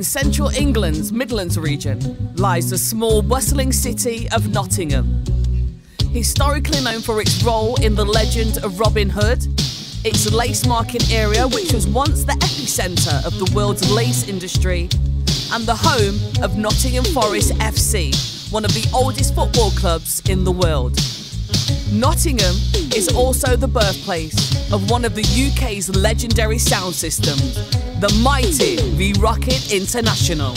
In central England's Midlands region lies the small, bustling city of Nottingham. Historically known for its role in the legend of Robin Hood, its lace market area, which was once the epicentre of the world's lace industry, and the home of Nottingham Forest FC, one of the oldest football clubs in the world. Nottingham is also the birthplace of one of the UK's legendary sound systems, the mighty V Rocket International.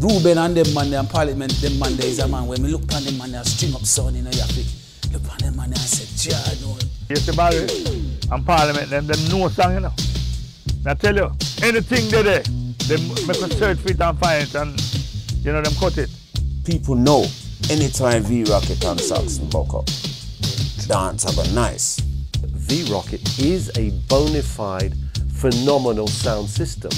Ruben and them man and Parliament, them man there is a man. When we look on them man, they string up sound in a yappy. Look on them man and say, Jah, no. You see, Barry, and Parliament, them, them know song, you know. I tell you, anything they there, they make a search for it and find it, and, you know, them cut it. People know anytime V-Rocket and Saxon buck up, dance have a nice. V-Rocket is a bona fide, phenomenal sound system.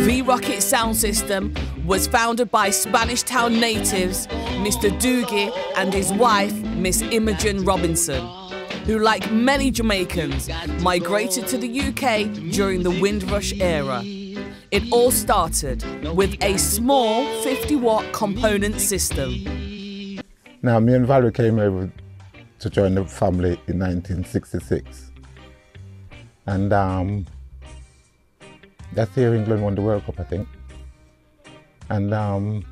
V-Rocket sound system was founded by Spanish Town natives Mr. Doogie and his wife Miss Imogen Robinson, who like many Jamaicans migrated to the UK during the Windrush era. It all started with a small 50 watt component system. Now, me and Valerie came over to join the family in 1966. And um, that's year England won the World Cup, I think. And um,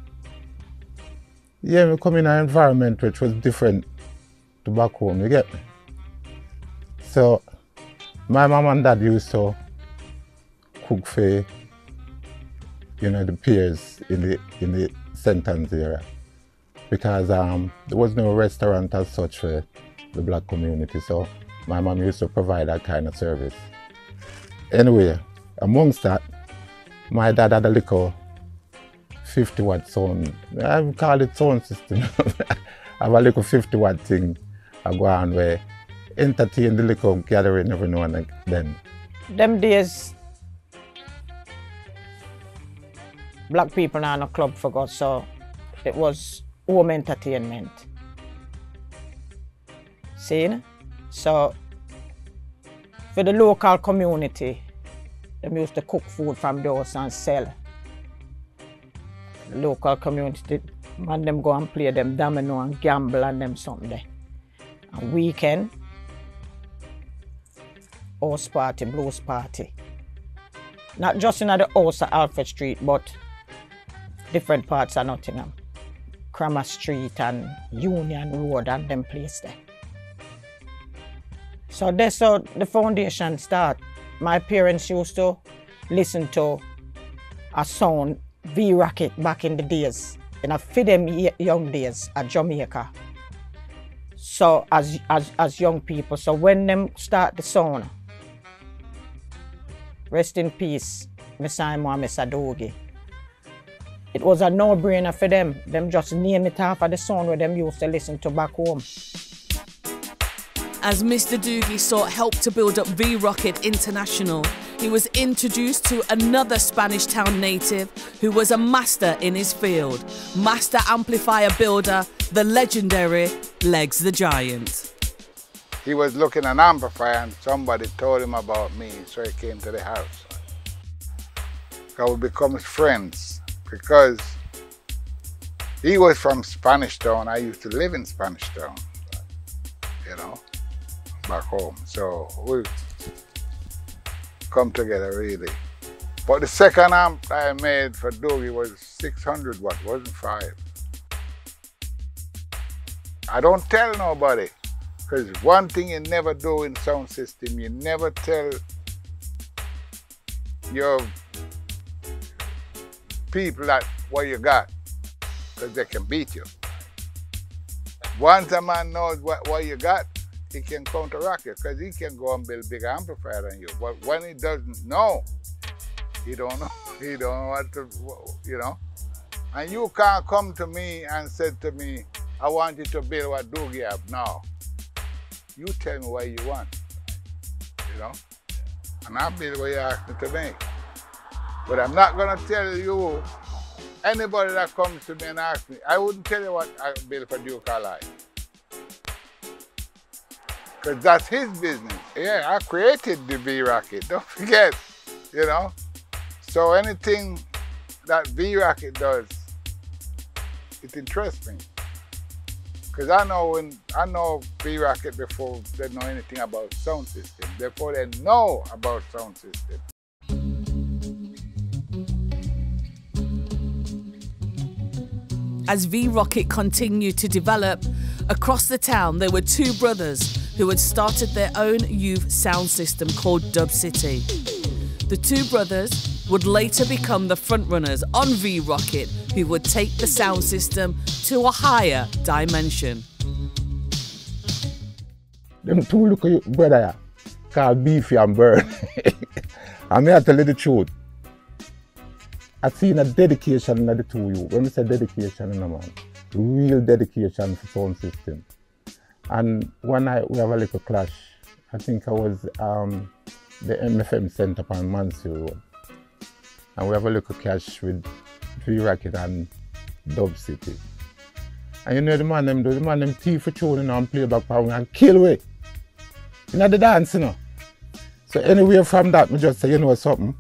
yeah, we come in an environment which was different to back home, you get me? So my mom and dad used to cook for you know the peers in the in the sentence area because um, there was no restaurant as such for the black community. So my mom used to provide that kind of service. Anyway, amongst that, my dad had a little 50 watt sound. I call it sound system. I have a little 50 watt thing I go on where entertain the little gathering every now and then. Them days, black people are in a club for God, so it was home entertainment. See? So, for the local community, them used to cook food from those and sell. The local community, man them go and play them domino and gamble and them something. And weekend, house party, blues party. Not just in the house at Alfred Street, but different parts of Nottingham. Cramer Street and Union Road and them place there. So that's how the foundation start. My parents used to listen to a sound V Rocket back in the days, in a for them young days at Jamaica. So as as as young people, so when them start the sound, rest in peace, Miss Simon, Miss Adogi. It was a no-brainer for them. Them just name it after the song where them used to listen to back home. As Mr. Doogie sought help to build up V Rocket International, he was introduced to another Spanish town native who was a master in his field, master amplifier builder, the legendary Legs the Giant. He was looking an amplifier and somebody told him about me, so he came to the house. I would become friends because he was from Spanish Town. I used to live in Spanish Town, you know, back home. So we come together really. But the second amp I made for Doogie was 600 watt, wasn't five. I don't tell nobody, because one thing you never do in sound system, you never tell your people that what you got, because they can beat you. Once a man knows what, what you got, he can counteract you, because he can go and build bigger amplifier than you. But when he doesn't know, he don't know. He don't know what to, you know. And you can't come to me and say to me, I want you to build what Doogie have now. You tell me what you want, you know. And I'll build what you ask me to make. But I'm not gonna tell you Anybody that comes to me and asks me, I wouldn't tell you what I built for Duke Live. Because that's his business. Yeah, I created the V Rocket. Don't forget, you know. So anything that V Rocket does, it interests me. Because I know when I know V Rocket before they know anything about sound system, before they know about sound system. As V Rocket continued to develop, across the town there were two brothers who had started their own youth sound system called Dub City. The two brothers would later become the frontrunners on V Rocket, who would take the sound system to a higher dimension. Them two little brother yeah, called Beefy and Burn. and me I tell you the truth. I seen a dedication in the two you. When we say dedication, you know, man, real dedication for sound system. And one night we have a little clash. I think I was um, the MFM Centre on Mansfield Road. And we have a little clash with Three Rocket and Dub City. And you know the man them do, the man them thief for tune and play back power and kill way. You know the dance, you know. So anyway from that, me just say, you know something?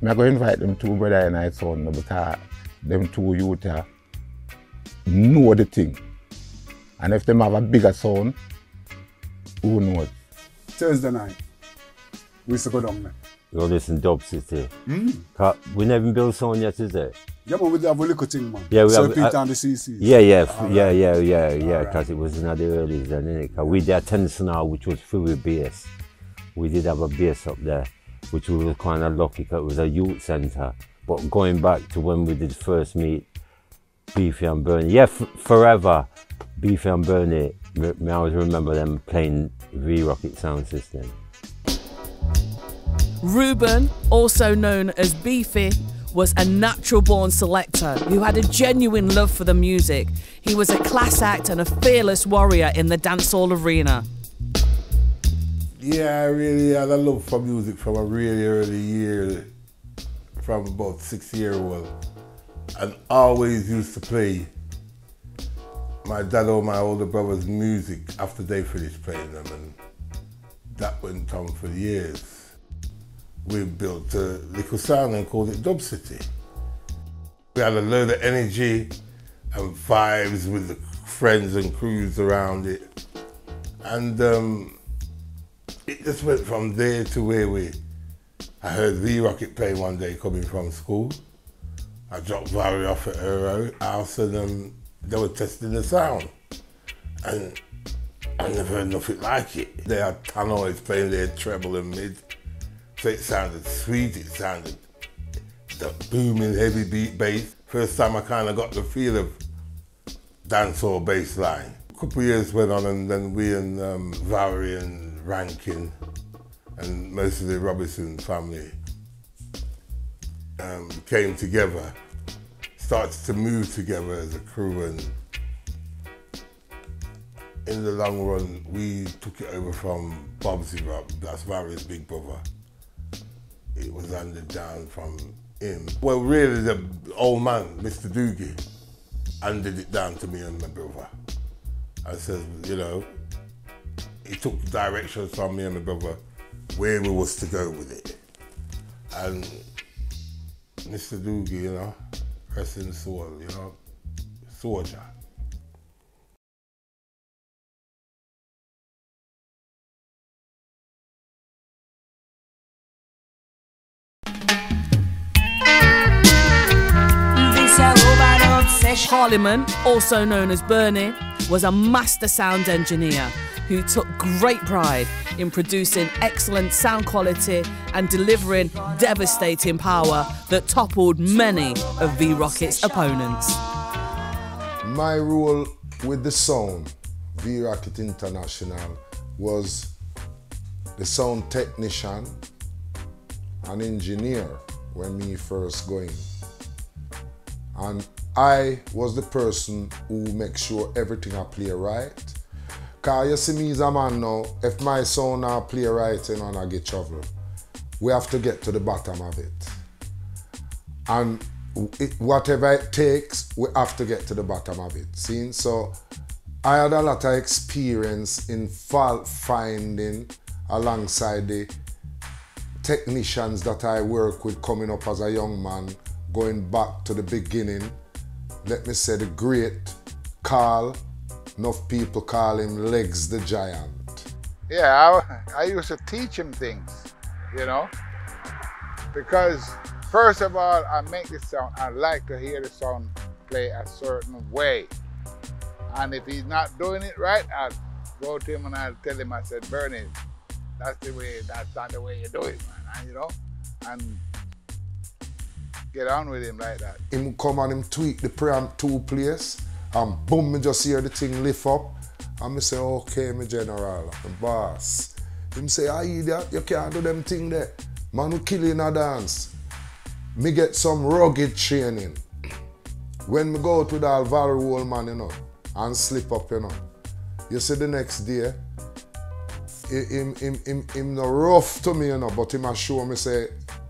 Me I go invite them two brother and I son because them two youth uh, know the thing. And if them have a bigger sound, who knows? Thursday night, we used to go down there. You listen Dub City. Mm. We never built sound yet, is it? Yeah, man, we have a little thing, man. Yeah, we so have- uh, the CC. Yeah, yeah, All yeah, yeah, yeah, yeah, because it was in the early then, innit? 'Cause we did Tennyson now, which was full with bass. We did have a bass up there, which we were kind of lucky because it was a youth centre. But going back to when we did first meet Beefy and Bernie, yeah, f- forever, Beefy and Bernie, me, me always remember them playing V Rocket sound system. Ruben, also known as Beefy, was a natural born selector who had a genuine love for the music. He was a class act and a fearless warrior in the dancehall arena. Yeah, I really had a love for music from a really early year, from about six year old, and always used to play my dad or my older brother's music after they finished playing them, and that went on for years. We built a little sound and called it Dub City. We had a load of energy and vibes with the friends and crews around it, and. Um, it just went from there to where we. I heard V Rocket play one day coming from school. I dropped Valerie off at her house and um, they were testing the sound. And I never heard nothing like it. They had tannoys playing their treble and mid. It sounded sweet, it sounded the booming heavy beat bass. First time I kind of got the feel of dancehall bass line. A couple of years went on and then we and um, Valerie and Rankin and most of the Robinson family um, came together, started to move together as a crew and in the long run we took it over from Bobsy Rob, that's Valerie's big brother. It was handed down from him. Well really the old man, Mr. Doogie, handed it down to me and my brother. I said, you know, he took directions from me and my brother where we was to go with it. And Mr. Doogie, you know, rest in soul, you know, soldier. Parliament, also known as Bernie, was a master sound engineer who took great pride in producing excellent sound quality and delivering devastating power that toppled many of V Rocket's opponents. My role with the sound, V Rocket International, was the sound technician and engineer when me first going. And I was the person who make sure everything I play right. Cause you see me as a man now, if my sound not play right you know, and I get trouble, we have to get to the bottom of it. And it, whatever it takes, we have to get to the bottom of it. See, so I had a lot of experience in fault finding alongside the technicians that I work with coming up as a young man, going back to the beginning. Let me say the great Carl, enough people call him Legs the Giant. Yeah, I, I used to teach him things, you know, because first of all, I make the sound. I like to hear the sound play a certain way. And if he's not doing it right, I'll go to him and I'll tell him, I said, Bernie, that's the way, that's not the way you do it, man. And, you know, and get on with him like that. Him come and him tweak the preamp two place and boom, me just hear the thing lift up. And me say, okay, me general, the boss. Him say, ah, idiot, you can't do them thing there. Man who kill in a dance. Me get some rugged training. When me go to the Alvaro roll man, you know, and slip up, you know. You see the next day, him, him, him, him no rough to me, you know, but him a show me say,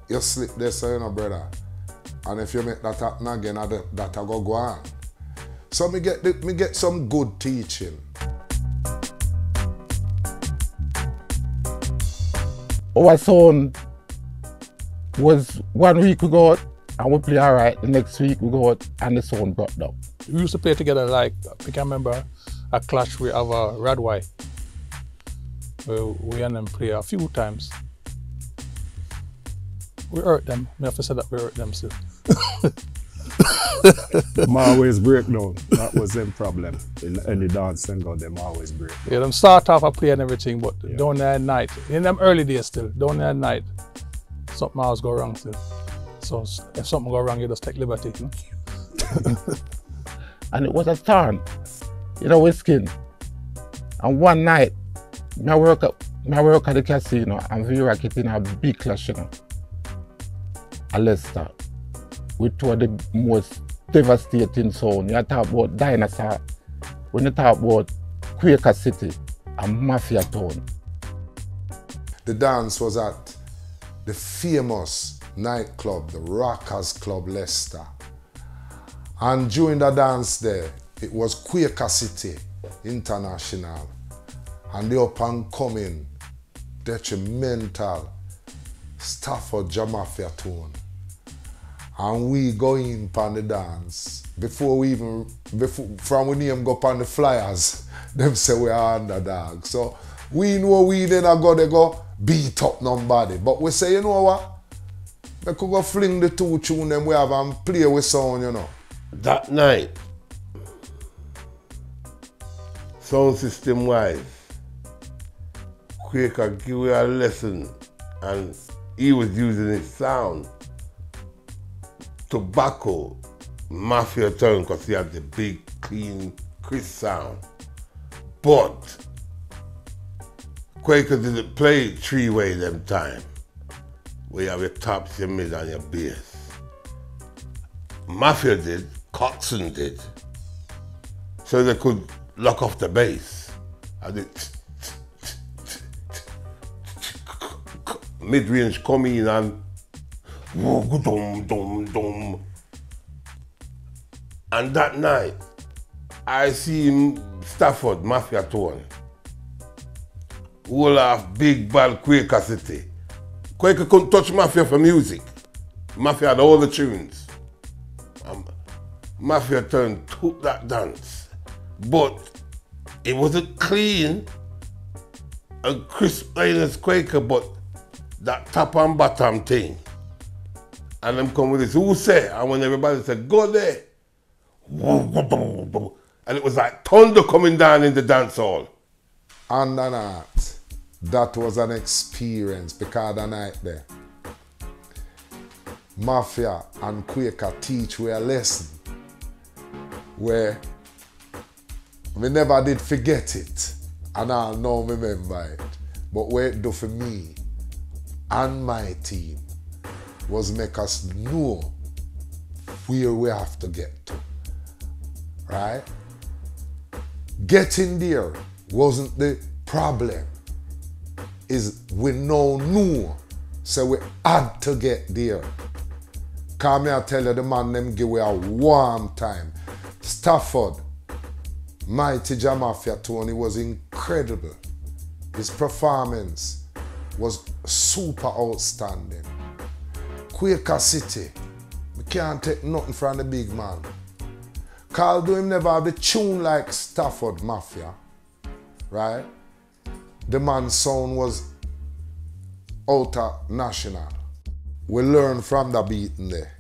you slip there, so you know, brother. And if you make that happen again, that, that I go go ah. on. So me get, me get some good teaching. Our son was one week we go out and we play all right. The next week we go out and the sound brought down. We used to play together like, I can remember a clash with our a Radway. We, we and them play a few times. We hurt them. We have to say that we hurt them still. them always break down. That was them problem. In any dance them go, them always break. Yeah, them start off a play and everything, but yeah. down there at night, in them early days still, down there at night, something else go wrong still. So if something go wrong, you just take liberty. You know? and it was a turn, you know, with skin. And one night, I work at, I work at the casino and we were getting a big clash, you know. A Leicester with two of the most devastating sound. You talk about dinosaur, when you talk about Quaker City and Mafia Town. The dance was at the famous nightclub, the Rockers Club Leicester. And during the dance there, it was Quaker City International. And the up and coming, detrimental Stafford Jamafia tone and we go in on the dance. Before we even, before, from we name go on the flyers, them say we are underdog. So we know we then are go, they go beat up nobody. But we say, you know what? We could go fling the two tune them we have and play with sound, you know. That night, sound system wise, Quaker give you a lesson and he was using his sound tobacco mafia tone because he had the big, clean, crisp sound. But Quaker didn't play three-way them time. Where you have your tops, your mid, and your bass. Mafia did, Coxsone did. So they could lock off the bass. And it mid-range come in and. And that night, I see Stafford Mafia Tour. All of big bad Quaker City. Quaker couldn't touch Mafia for music. Mafia had all the tunes. Um, Mafia turned took that dance. But it wasn't clean and crisp as Quaker, but that top and bottom thing. And them come with this, who say? And when everybody said, go there. And it was like thunder coming down in the dance hall. And that that was an experience because the night there, Mafia and Quaker teach we a lesson where we never did forget it and I'll now remember it. But where it do for me and my team was make us know where we have to get to. Right? Getting there wasn't the problem. Is we now knew, so we had to get there. Come here, tell you the man them give we a warm time. Stafford, Mighty Jah Mafia Tony was incredible. His performance was super outstanding. Quaker City, we can't take nothing from the big man. Carl do him never have the tune like Stafford Mafia, right? The man's sound was outer national. We learn from the beating there.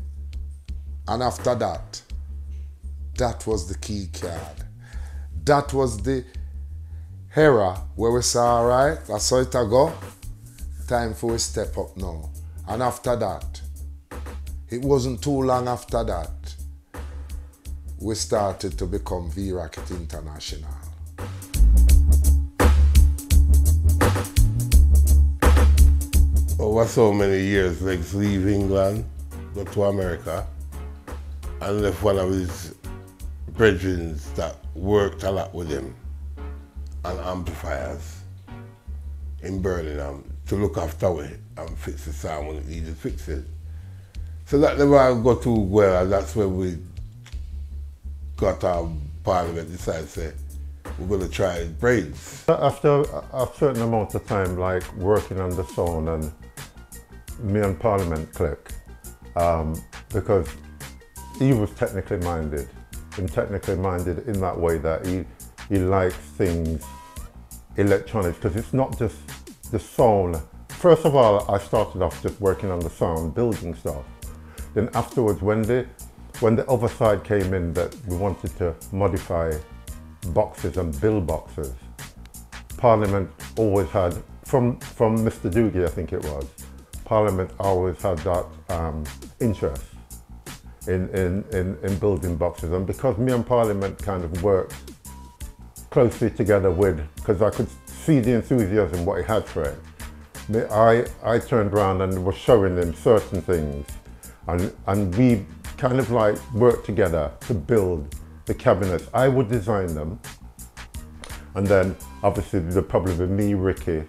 And after that, that was the key card. That was the era where we say, all right, that's how it go. Time for we step up now. And after that, it wasn't too long after that, we started to become V-Rocket International. Oh, Over so many years, Legs leave England, go to America, and left one of his brethren that worked a lot with him on amplifiers in Birmingham to look after it and fix the sound when it needed fixing. So that never got too well, and that's when we got our parliament decided to say, we're going to try braids. After a certain amount of time, like working on the sound and me and Parliament click, um, because he was technically minded, and technically minded in that way that he, he likes things electronic, because it's not just the sound. First of all, I started off just working on the sound, building stuff. Then afterwards, when the, when the other side came in that we wanted to modify boxes and bill boxes, Parliament always had, from, from Mr. Doogie I think it was, Parliament always had that um, interest in, in, in, in building boxes. And because me and Parliament kind of worked closely together with, because I could see the enthusiasm what he had for it, I, I turned around and was showing him certain things and, and we kind of like worked together to build the cabinets. I would design them and then obviously the problem be me, Ricky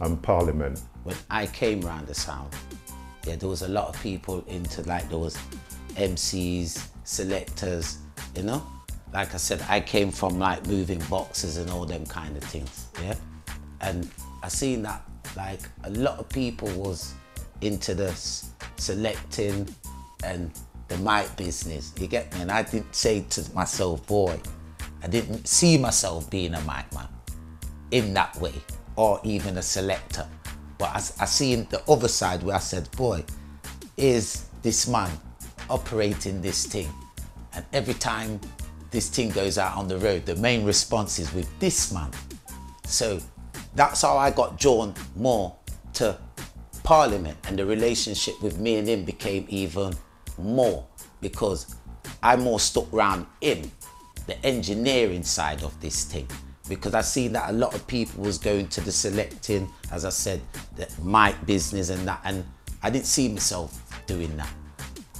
and Parliament. When I came around the sound, yeah, there was a lot of people into like those MCs, selectors, you know? Like I said, I came from like moving boxes and all them kind of things, yeah? And I seen that like a lot of people was into this selecting and the mic business, you get me? And I didn't say to myself, boy, I didn't see myself being a mic man in that way or even a selector. But I, I seen the other side where I said, boy, is this man operating this thing? And every time this thing goes out on the road, the main response is with this man. So that's how I got drawn more to Parliament and the relationship with me and him became even more because I more stuck around him, the engineering side of this thing. Because I see that a lot of people was going to the selecting, as I said, the mic business and that, and I didn't see myself doing that.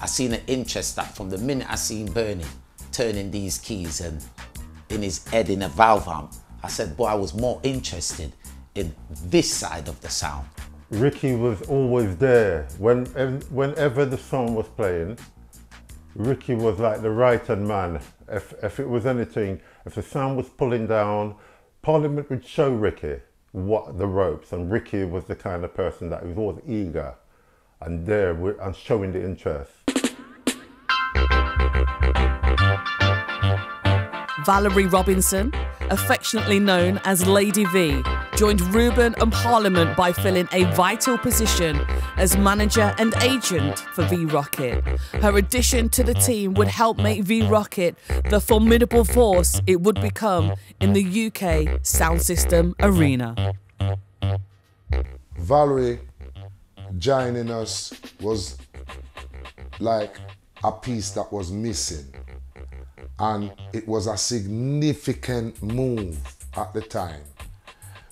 I seen an interest that from the minute I seen Bernie turning these keys and in his head in a valve amp, I said, boy, I was more interested in this side of the sound. Ricky was always there. When, whenever the song was playing, Ricky was like the right-hand man. If, if it was anything, if the sound was pulling down, Parliament would show Ricky what the ropes, and Ricky was the kind of person that was always eager and there and showing the interest. Valerie Robinson, affectionately known as Lady V, joined Ruben and Parliament by filling a vital position as manager and agent for V Rocket. Her addition to the team would help make V Rocket the formidable force it would become in the UK sound system arena. Valerie joining us was like a piece that was missing and it was a significant move at the time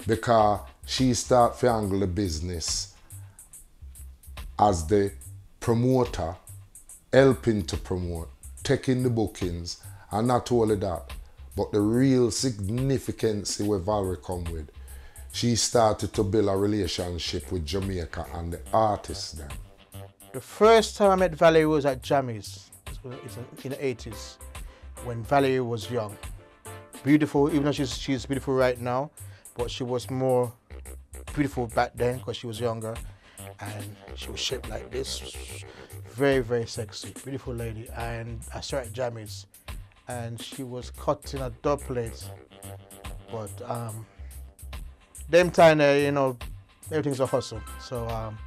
because she started to angle the business as the promoter, helping to promote, taking the bookings, and not only that, but the real significance where Valerie come with. She started to build a relationship with Jamaica and the artists then. The first time I met Valerie was at Jammies in the 80s when Valerie was young. Beautiful, even though she's, she's beautiful right now, but she was more beautiful back then because she was younger and she was shaped like this. Very, very sexy, beautiful lady. And I saw her at Jammies and she was cutting a dub plate. But um, them time, uh, you know, everything's a hustle. So um,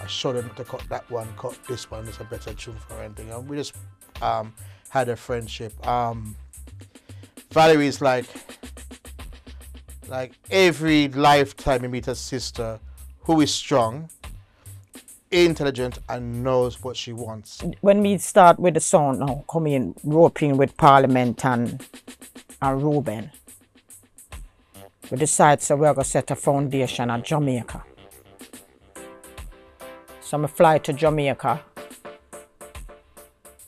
I showed them to cut that one, cut this one. It's a better tune for anything. And we just um, had a friendship. Um, Valerie is like, like every lifetime you meet a sister who is strong, intelligent, and knows what she wants. When we start with the song now, come in, roping with Parliament and, and Ruben, we decide so we're to set a foundation at Jamaica. So I'ma fly to Jamaica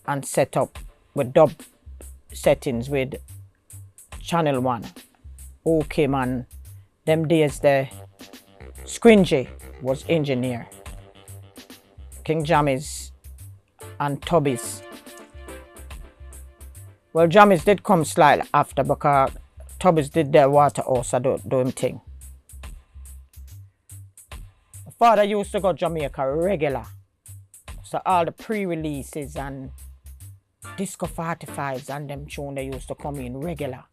and set up with dub settings with Channel 1. Okay man, them days the Scringy was engineer. King Jammy's and Tubby's. Well, Jammies did come slightly after because uh, Tubby's did their water also do, do him thing. Father used to go Jamaica regular. So all the pre-releases and Disco 45s and them tune they used to come in regular.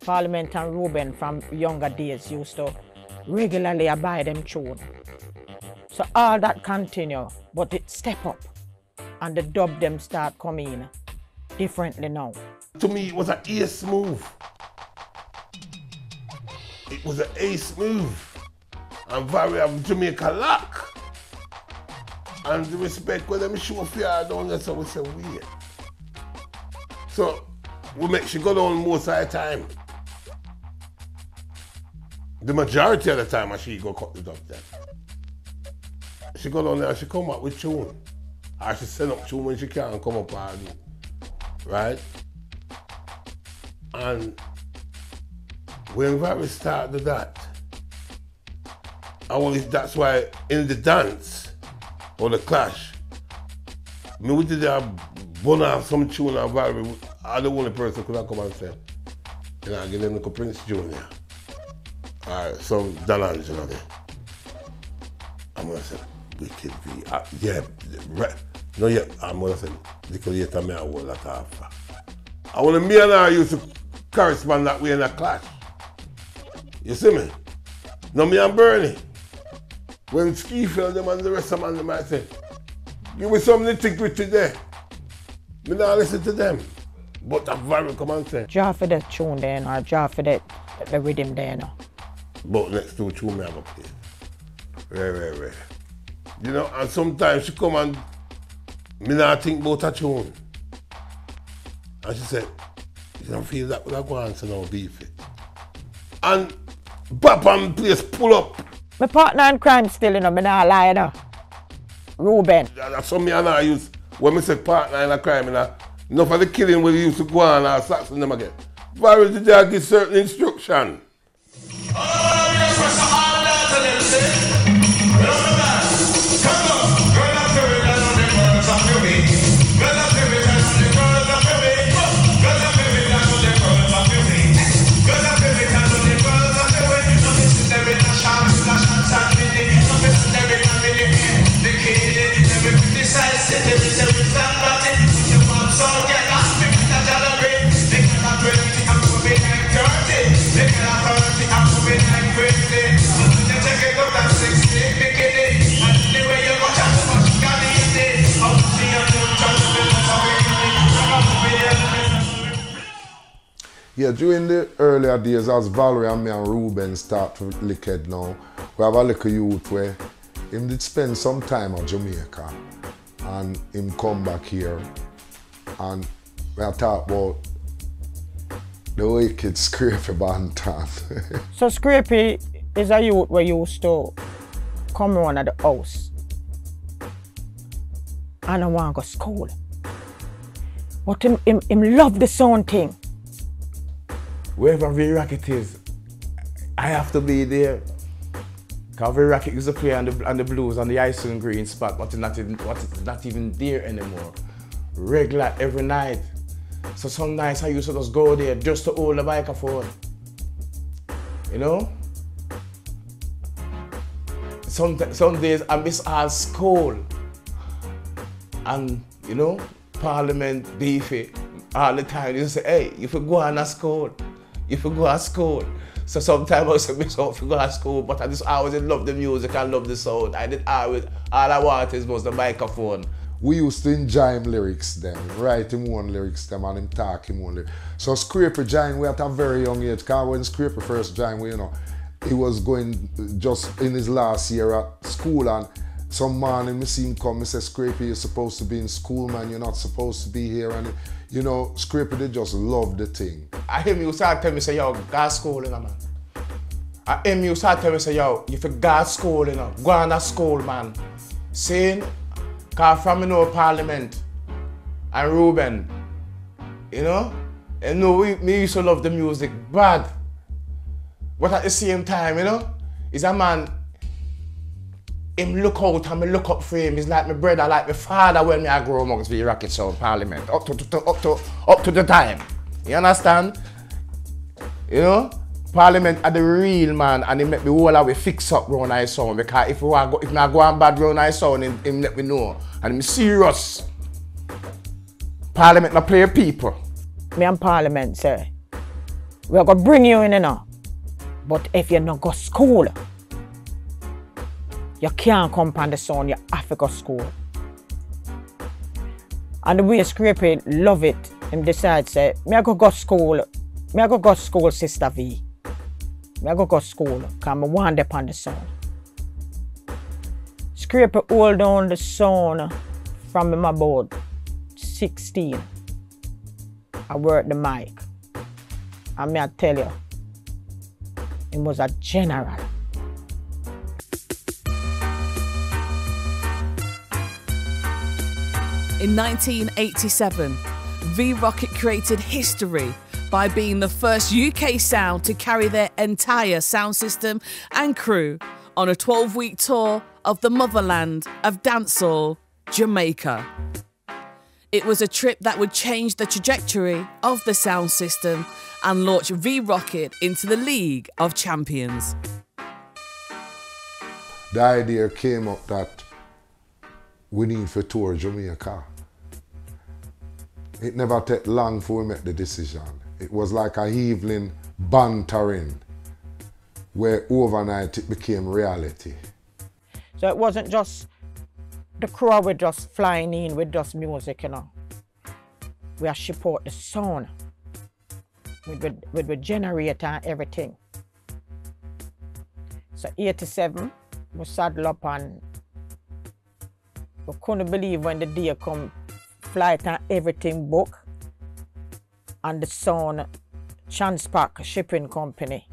Parliament and Ruben from younger days used to regularly buy them tune. So all that continue, but it step up and the dub them start coming differently now. To me, it was an ace move. It was an ace move. And very of Jamaica luck. And the respect where them show for you down there, so we say weird. So we make she go down most of the time. The majority of the time I she go cut the dub then. She go down there and she come up with tune. Or she send up tune when she can't come up and do. Right? And when Valerie started that, I only, that's why in the dance or the clash, me we did a bun off some tune and Valerie, I the only person could come and say, you know, give them a Prince Junior. Or some D'Angelo there. I'm gonna say, wicked V. Uh, yeah, right. No, yeah, I'm gonna say, little later me I will that off. I want me and I used to correspond that way in a clash. You see me? No, me and Bernie. When Ski fell them and the rest of them, them might say, give me some nitty gritty there. Me not listen to them. But that very come and say. Jar for the tune there or jar for the, the rhythm there now. But next to tune me have a play. Rare, rare, rare. You know, and sometimes she come and me not think about a tune. And she said, you don't feel that would have gone to no beef it. And Pop and place pull up. My partner in crime still, you know, me not lie, you know. Ruben. That's something I use. When me say partner in a crime, you know, enough of the killing we used to go on or Saxon them again. Varys did they give certain instruction. Yeah, during the earlier days, as Valerie and me and Ruben start to lick head now, we have a little youth where him did spend some time in Jamaica and him come back here and we talk about the wicked Scrapey Bantan. So Scrapey is a youth where used to come around at the house and I want to go school. But him, him, him love the sound thing. Wherever V Rocket is, I have to be there. Cause very Rocket used to play on the, on the blues on the ice and green spot, but it's not, even, what is not even there anymore. Regular every night. So some nights I used to just go there just to hold the microphone. You know? Some, some days I miss all school. And, you know, Parliament beefy all the time. You say, hey, if you go on to school, if you go to school. So sometimes I to miss out to go to school, but I just always love the music and love the sound. I did always, all I wanted was the microphone. We used to enjoy him lyrics then, write him own lyrics them and him talk him own lyrics. So Scraper joined we at a very young age, because when Scraper first joined we, you know, he was going just in his last year at school and some man morning me see him come, me say, Scraper, you're supposed to be in school, man, you're not supposed to be here. And you know, Scraper, they just love the thing. I hear me start tell me say, yo, go school, you know, man. I hear me you start tell me say, yo, you for go school, you know, go on to school, man. Saying, cause from you know Parliament and Ruben, you know, and know we me used to love the music bad. But at the same time, you know, is a man him look out and me look up for him. He's like my brother, like my father when me I grow amongst the Rocket Sound Parliament. Up to, to, up to up to the time. You understand? You know? Parliament are the real man and he make me all we fix up round I sound because if we go if I go on bad round I sound him, him let me know. And I'm serious. Parliament not play people. Me and Parliament sir. we're gonna bring you in know. But if you're not go school, you can't come on the sound, you have to school. And the way Scrapey love it, him decide say, me I go go school, me I go go school, Sister V. Me I go go school, come I want on the sound. Scrapey hold down the sound from my board, 16. I work the mic. And me I tell you, it was a general. In 1987, V Rocket created history by being the first UK sound to carry their entire sound system and crew on a 12 week tour of the motherland of dancehall, Jamaica. It was a trip that would change the trajectory of the sound system and launch V Rocket into the League of Champions. The idea came up that we need to tour Jamaica. It never took long for we make the decision. It was like a evening bantering where overnight it became reality. So it wasn't just the crew were just flying in with just music, you know. We are support the sound with, with, with the generator and everything. So 87, we saddle up and we couldn't believe when the day come, flight and everything book, and the son, Transpac Shipping Company,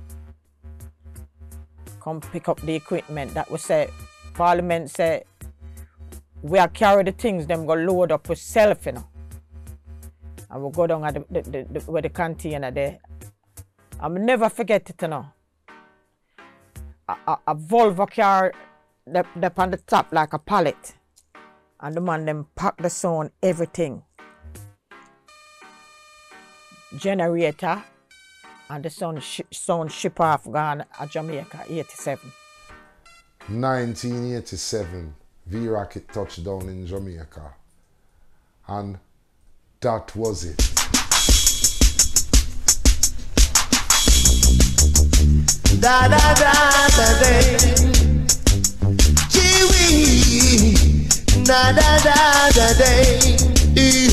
come pick up the equipment that we say, Parliament say, we are carry the things, them go load up with self, you know. And we go down at the, the, the, the, where the container there. I will never forget it, you know. A, a, a Volvo car, they, they on the top like a pallet and the man them pack the sound, everything. Generator and the sound, sh sound ship off gone at Jamaica, 87. 1987, V Rocket touched down in Jamaica. And that was it. Da da da da da. Kiwi. Da da da da day. Eh.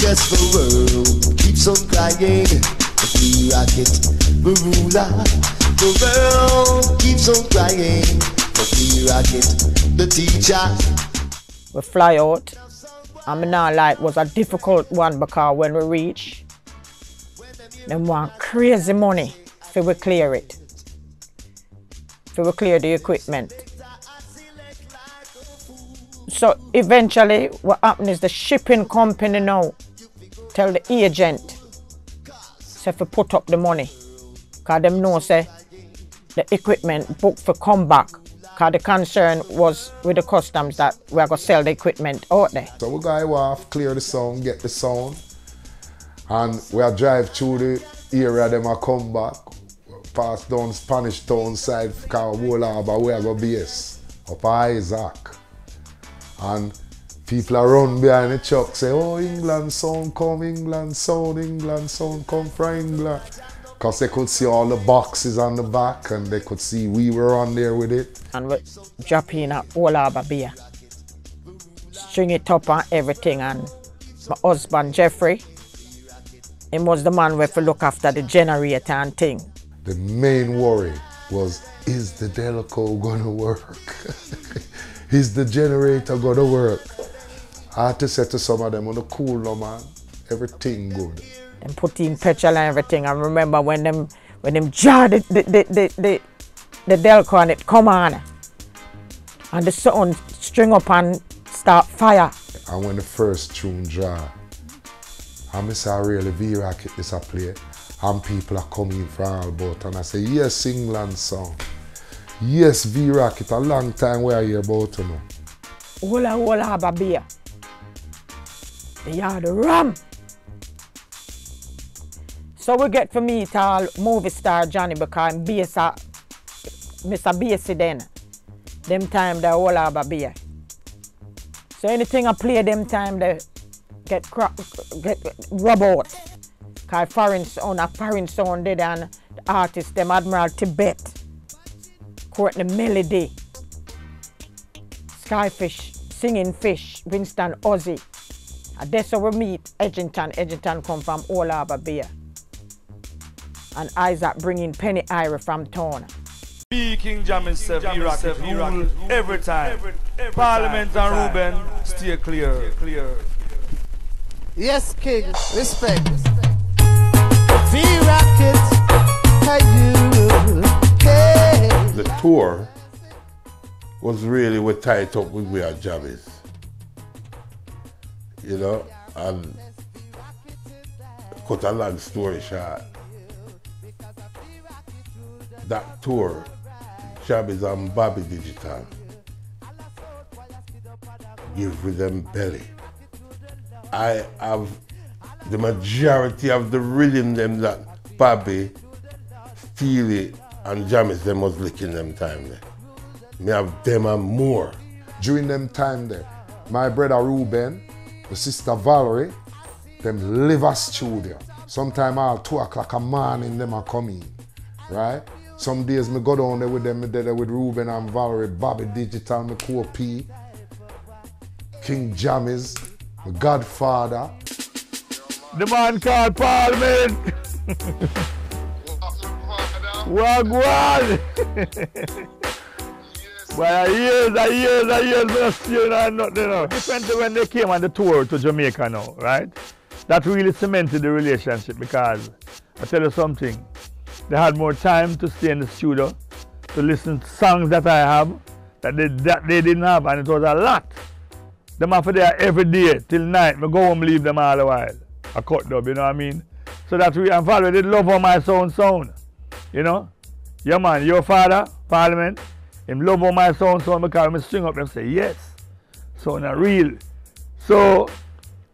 Yes, the world keeps on crying. The rocket, the ruler. The world keeps on crying. The teacher. We fly out. I mean, now like was a difficult one because when we reach, them want crazy money for we clear it. For we clear the equipment. So eventually what happened is the shipping company now tell the agent say to put up the money. Cause them know say the equipment booked for come back. Cause the concern was with the customs that we are gonna sell the equipment out there. So we go off, clear the sound, get the sound, and we are drive through the area, them a come back, pass down Spanish town side, called Old Harbour, we are go base, up Isaac. And people are run behind the truck, say, oh, England sound come, England sound, England sound come from England. Because they could see all the boxes on the back and they could see we were on there with it. And we drop in a Old Harbour Bay. String it up and everything and my husband Jeffrey, he was the man who to look after the generator and thing. The main worry was, is the Delco gonna work? is the generator gonna work? I had to say to some of them, on the cool no man, everything good. And put in petrol and everything. I remember when them when them jar the the the the, the, the Delco and it come on. And the sun string up and start fire. And when the first tune draw, I miss I really V-Rocket this a play. And people are coming from all about and I say, yes, England song. Yes, V-Rocket, a long time we are here about you know. Whole Old Harbour Bay. The yard rum. So we get to meet all movie star Johnny because I'm Mr. Basie then. Them time the Old Harbour Bay. So anything I play them time they get cra- get rub out. Cause foreign sound, a foreign sound did and the artist them Admiral Tibet, Courtney Melody, Skyfish, Singing Fish, Winston Ozzy. And that's how we meet Edgington. Edgington come from Old Harbour Bay. And Isaac bringing Penny Irie from town. B King Jam himself, V-Rocket, rule every time. Parliament and Ruben, stay clear. clear. Yes, King. Respect. V-Rocket, how you? The tour was really what tied up with where job is. You know, and cut a long story short, that tour, is on Bobby Digital. Give rhythm belly. I have the majority of the rhythm them that Bobby, Steely, and Jammy's them was licking them time there. Me have them and more. During them time there, my brother Ruben, my sister Valerie, them live a studio. Sometime all two o'clock a morning them are coming, right? Some days me go down there with them, me there with Ruben and Valerie, Bobby Digital, me P, King Jammy's, my Godfather. The man called Parliament. Wagwan. Well, years and years and years, but still not nothing. You know. Different when they came on the tour to Jamaica now, right? That really cemented the relationship because I tell you something, they had more time to stay in the studio to listen to songs that I have that they, that they didn't have, and it was a lot. Them have there every day till night. Me go home, leave them all the while. I cut dub, you know what I mean? So that we and Father did love on my sound sound. You know? Yeah man, your father, Parliament, him love on my sound sound because I string up and say yes. So not real. So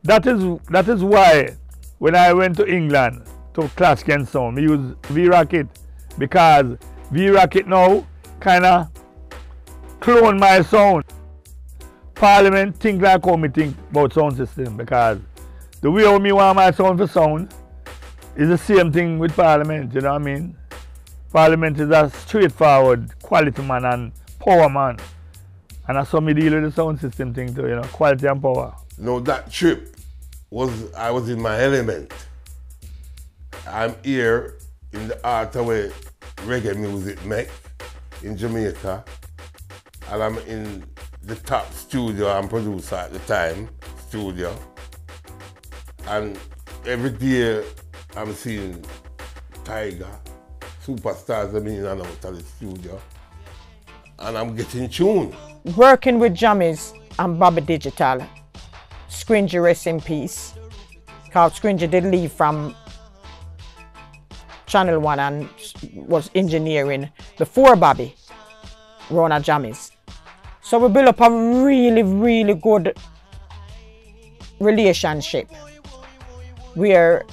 that is that is why when I went to England to classic and sound, we use V-Rocket because V-Rocket now kinda clone my sound. Parliament think like how me think about sound system because the way how me want my sound for sound is the same thing with Parliament, you know what I mean? Parliament is a straightforward quality man and power man. And that's how me deal with the sound system thing too, you know, quality and power. No, that trip was I was in my element. I'm here in the art where reggae music make in Jamaica. And I'm in the top studio and producer at the time, studio. And every day I'm seeing Tiger, superstars I'm in and out of the studio. And I'm getting tuned. Working with Jammy's and Bobby Digital, Scringy rest in peace. Cause Scringy did leave from Channel 1 and was engineering before Bobby run a Jammy's. So we built up a really, really good relationship where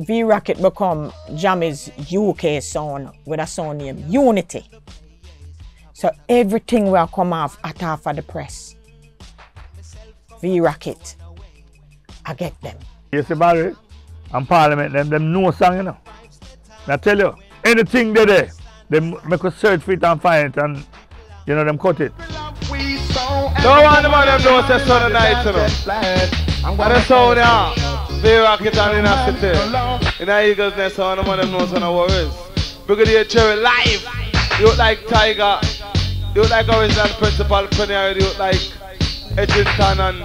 V Rocket become Jammy's UK sound with a sound name Unity. So everything will come off at half of the press. V Rocket, I get them. You see, Barry, and Parliament, them, them know song, you know. I tell you, anything they there, they make a search for it and find it, and, you know, them cut it. Don't want the man them know say Sunday night, you know. And the sound, yeah. They rock it on in a city. In a Eagles nest, all the man them know so no worries. Brigadier Jerry live. You look like Tiger. You look like original principal Premier. You look like Edgerton and...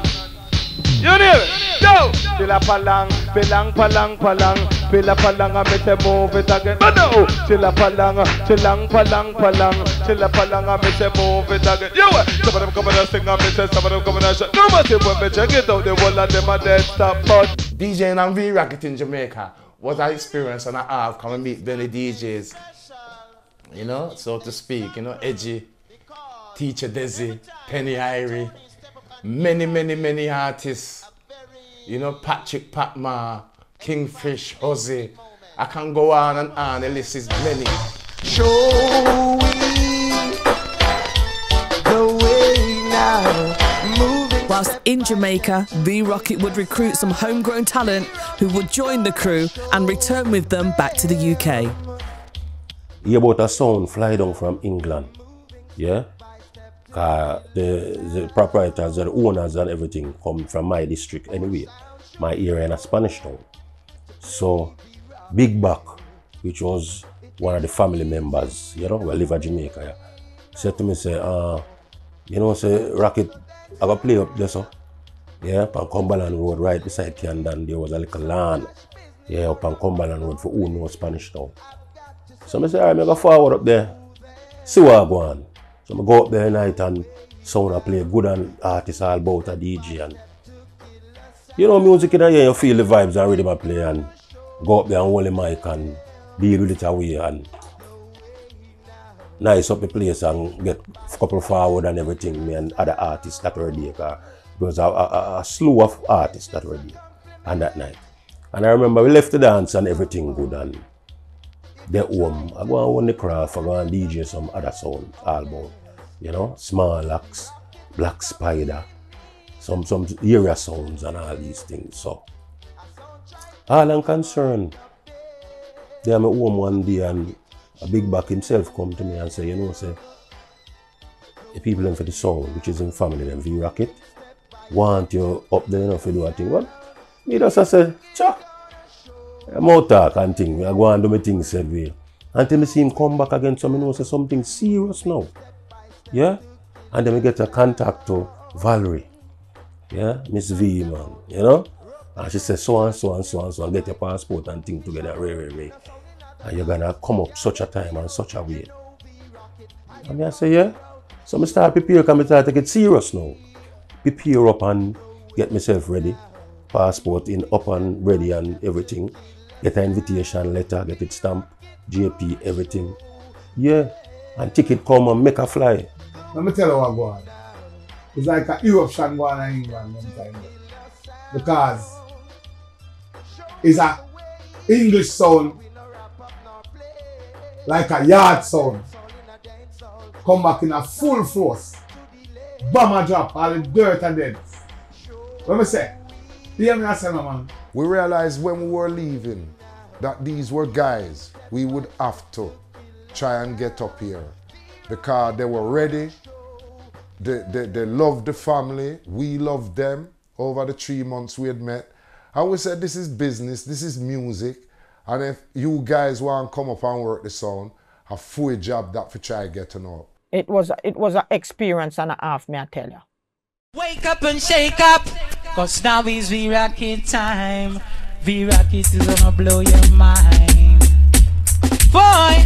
You hear it? Yo! Chilla palang, pilang palang palang, pila palang, I make them move it again. But no! Chilla palang, chillang palang palang, chilla palang, I make them move it again. Yo! Eh. Some of them come and sing and me say, some of them come and shut. No matter when me check it out, the whole of them are dead stop. But DJing and V-Rocket in Jamaica was an experience and a half. Come and meet many DJs, you know, so to speak, you know, Edgy, Teacher Desi, Penny Irie, many, many, many artists. You know, Patrick Patma, Kingfish, Jose. I can go on and on, the list is many. Show me the way now. Moving. Whilst in Jamaica, V Rocket would recruit some homegrown talent who would join the crew and return with them back to the UK. Hear about a sound fly down from England. Yeah? Cause the, the proprietors and the owners and everything come from my district anyway. My area in a Spanish town. So Big Buck, which was one of the family members, you know, we live in Jamaica, yeah, said to me, say, uh, you know, say Rocket, I got play up there, so. Yeah, up on Cumberland Road, right beside Camden, there was a little land. Yeah, up on Cumberland Road for who knows Spanish town. So I say, alright, I go forward up there, see what I go on. So I go up there night and sound I play good and artists all about a DJ and you know music in here you feel the vibes and rhythm I play and go up there and hold the mic and deal with it away and nice up the place and get a couple forward and everything me and other artists that were there was a, a, a slew of artists that were there that night. And I remember we left the dance and everything good and they home. I go and run the craft, I go and DJ some other sound album. You know, Small Axe, Black Spider, some some area sounds and all these things. So all I'm concerned, they am home one day and a big back himself come to me and say, you know, say the people in for the sound, which is in family, them V Rocket, want you up there, know, for do a thing. Well, me just I say, cha, I'm out talk and thing. I go and do my thing said way. Until me see him come back again, so me know say something serious now. Yeah? And then we get a contact to Valerie. Yeah? Miss V, man. You know? And she said, so and so and so and so and get your passport and thing together, ray, ray, ray. And you're gonna come up such a time and such a way. And I say, yeah. So me start prepare, because me start take it serious now. Prepare up and get myself ready. Passport in up and ready and everything. Get an invitation letter, get it stamped, JP, everything. Yeah. And ticket come and make a fly. Let me tell you what on. It's like a eruption going on in England one time. Because it's a English sound like a yard sound. Come back in a full force. Bomber drop, all the dirt and dead. What me say? Hear me say no man. We realized when we were leaving that these were guys we would have to try and get up here because they were ready. They, they, they loved the family. We loved them over the three months we had met. And we said, this is business, this is music. And if you guys want to come up and work the sound, a full job that for try get to know. It was it was an experience and a half, me I tell you. Wake up and shake up, cause now is V-Rocket time. V-Rocket is gonna blow your mind. Boy,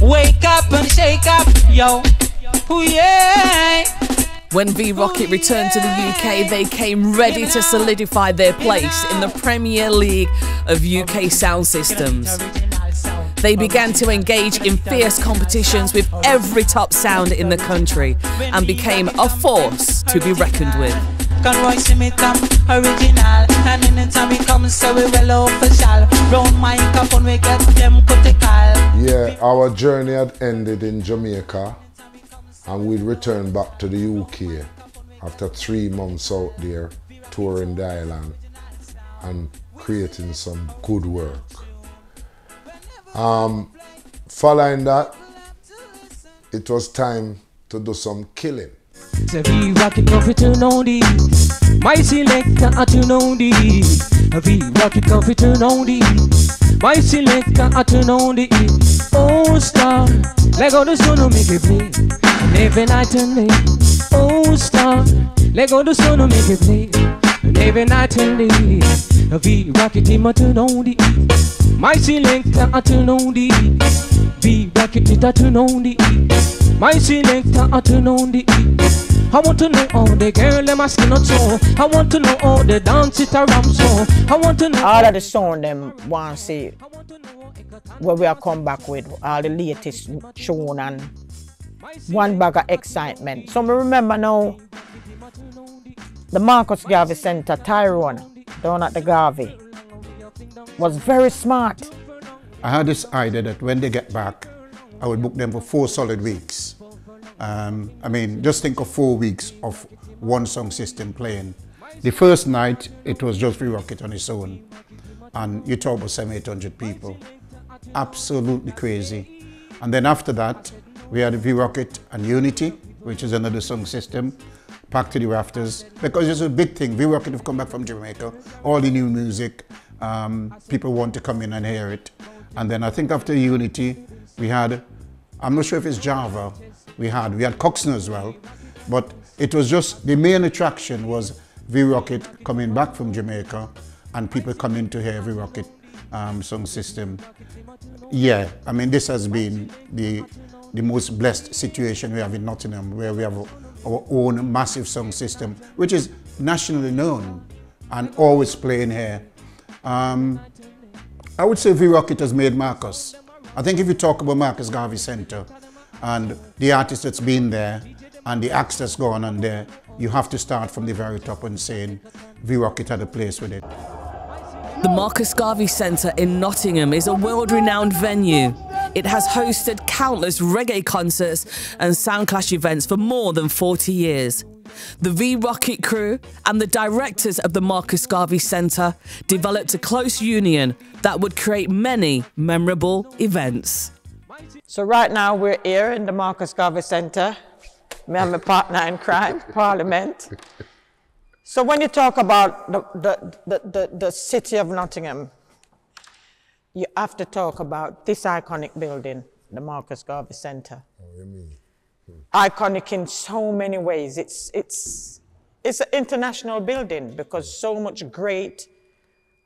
wake up and shake up, yo. Ooh, yeah. When V Rocket returned to the UK, they came ready to solidify their place in the Premier League of UK sound systems. They began to engage in fierce competitions with every top sound in the country and became a force to be reckoned with. Conroy see original And anytime we come so we well official Round microphone we get them critical Yeah, our journey had ended in Jamaica and we'd returned back to the UK after three months out there touring the island and creating some good work. Um, following that, it was time to do some killing. We turn on the My selector, turn on the We turn on the My selector, I turn on the E Oh star, let go the sun and make it play every night and day. Oh star, let go the sun and make it play every night and day We rock it, I turn on the E. My selector, I turn on the We rock it, I turn on the E. My selector, I turn on the I want to know all the girl them a skin out so. I want to know all the dance it around so. I want to know all of the song them want see where we are come back with all the latest tune and one bag of excitement. So me remember now the Marcus Garvey Center, Tyrone, down at the Garvey, was very smart. I had this idea that when they get back, I would book them for four solid weeks. Um, I mean, just think of four weeks of one song system playing. The first night, it was just Free Rocket on its own. And you talk about seven, 800 people. Absolutely crazy. And then after that, we had V Rocket and Unity, which is another song system, packed to the rafters. Because it's a big thing. V Rocket have come back from Jamaica, all the new music. Um, people want to come in and hear it. And then I think after Unity, we had, I'm not sure if it's Java, we had. We had Coxsone as well, but it was just the main attraction was V Rocket coming back from Jamaica and people coming to hear V Rocket um, song system. Yeah, I mean this has been the the most blessed situation we have in Nottingham, where we have our own massive song system, which is nationally known and always playing here. Um, I would say V Rocket has made Marcus. I think if you talk about Marcus Garvey Center, and the artist that's been there and the acts that's gone on there, you have to start from the very top and saying V Rocket had a place with it. The Marcus Garvey Centre in Nottingham is a world renowned venue. It has hosted countless reggae concerts and soundclash events for more than 40 years. The V Rocket crew and the directors of the Marcus Garvey Centre developed a close union that would create many memorable events. So right now we're here in the Marcus Garvey Center. Me and my partner in crime, Parliament. So when you talk about the, the, the, the, the city of Nottingham, you have to talk about this iconic building, the Marcus Garvey Center. Oh, you mean? Hmm. Iconic in so many ways. It's, it's, it's an international building because so much great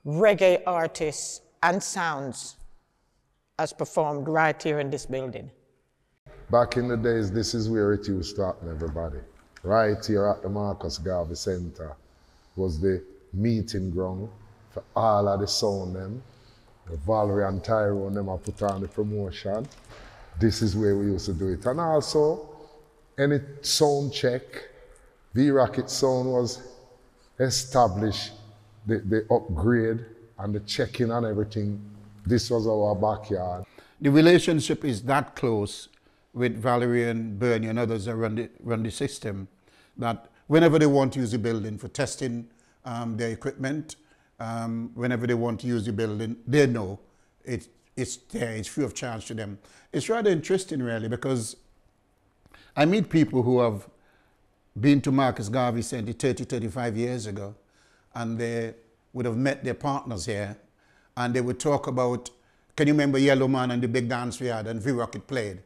reggae artists and sounds has performed right here in this building. Back in the days, this is where it used to happen, everybody. Right here at the Marcus Garvey Center was the meeting ground for all of the sound them. The Valerie and Tyrone them have put on the promotion. This is where we used to do it. And also, any sound check, V-Rocket sound was established, the, the upgrade and the checking and everything this was our backyard. The relationship is that close with Valerie and Bernie and others that run the, run the system that whenever they want to use the building for testing um, their equipment, um, whenever they want to use the building, they know it, it's there, it's free of charge to them. It's rather interesting, really, because I meet people who have been to Marcus Garvey Center 30, 35 years ago, and they would have met their partners here and they would talk about, can you remember Yellowman and the big dance we had and V-Rocket played?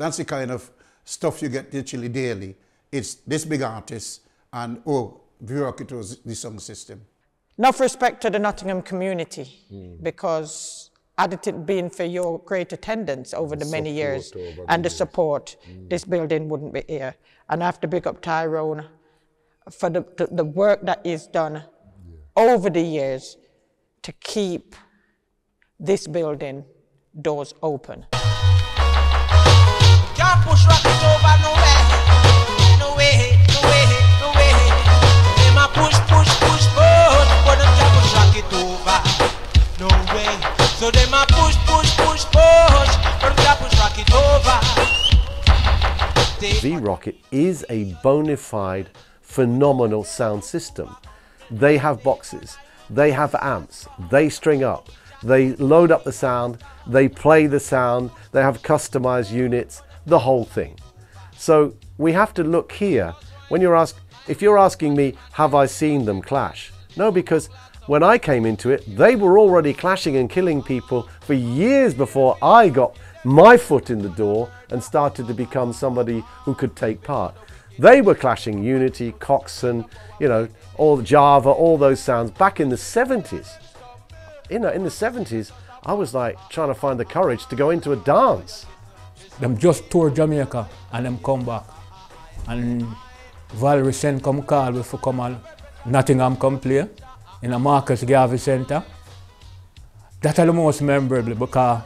That's the kind of stuff you get literally daily. It's this big artist and, oh, V-Rocket was the song system. Enough respect to the Nottingham community mm. because had it been for your great attendance over the, the many years and the years. support, mm. this building wouldn't be here. And I have to pick up Tyrone for the, the, the work that is done yeah. over the years to keep this building doors open. Can't push rocket over no way. No way, no way, no way. Them a push, push, push, oh, push, but them can't push rocket over. No way. So them a push, push, push, oh, push, but them can't push rocket over. V Rocket is a bona fide, phenomenal sound system. They have boxes, they have amps, they string up, they load up the sound, they play the sound, they have customized units, the whole thing. So we have to look here when you're asked, if you're asking me, have I seen them clash? No, because when I came into it, they were already clashing and killing people for years before I got my foot in the door and started to become somebody who could take part. They were clashing Unity, Coxsone, you know, all Java, all those sounds back in the 70s. You know, in the 70s, I was like trying to find the courage to go into a dance. Them just tour Jamaica and them come back. And Valerie sent come call me for come on Nottingham come play in a Marcus Garvey Centre. That's the most memorable because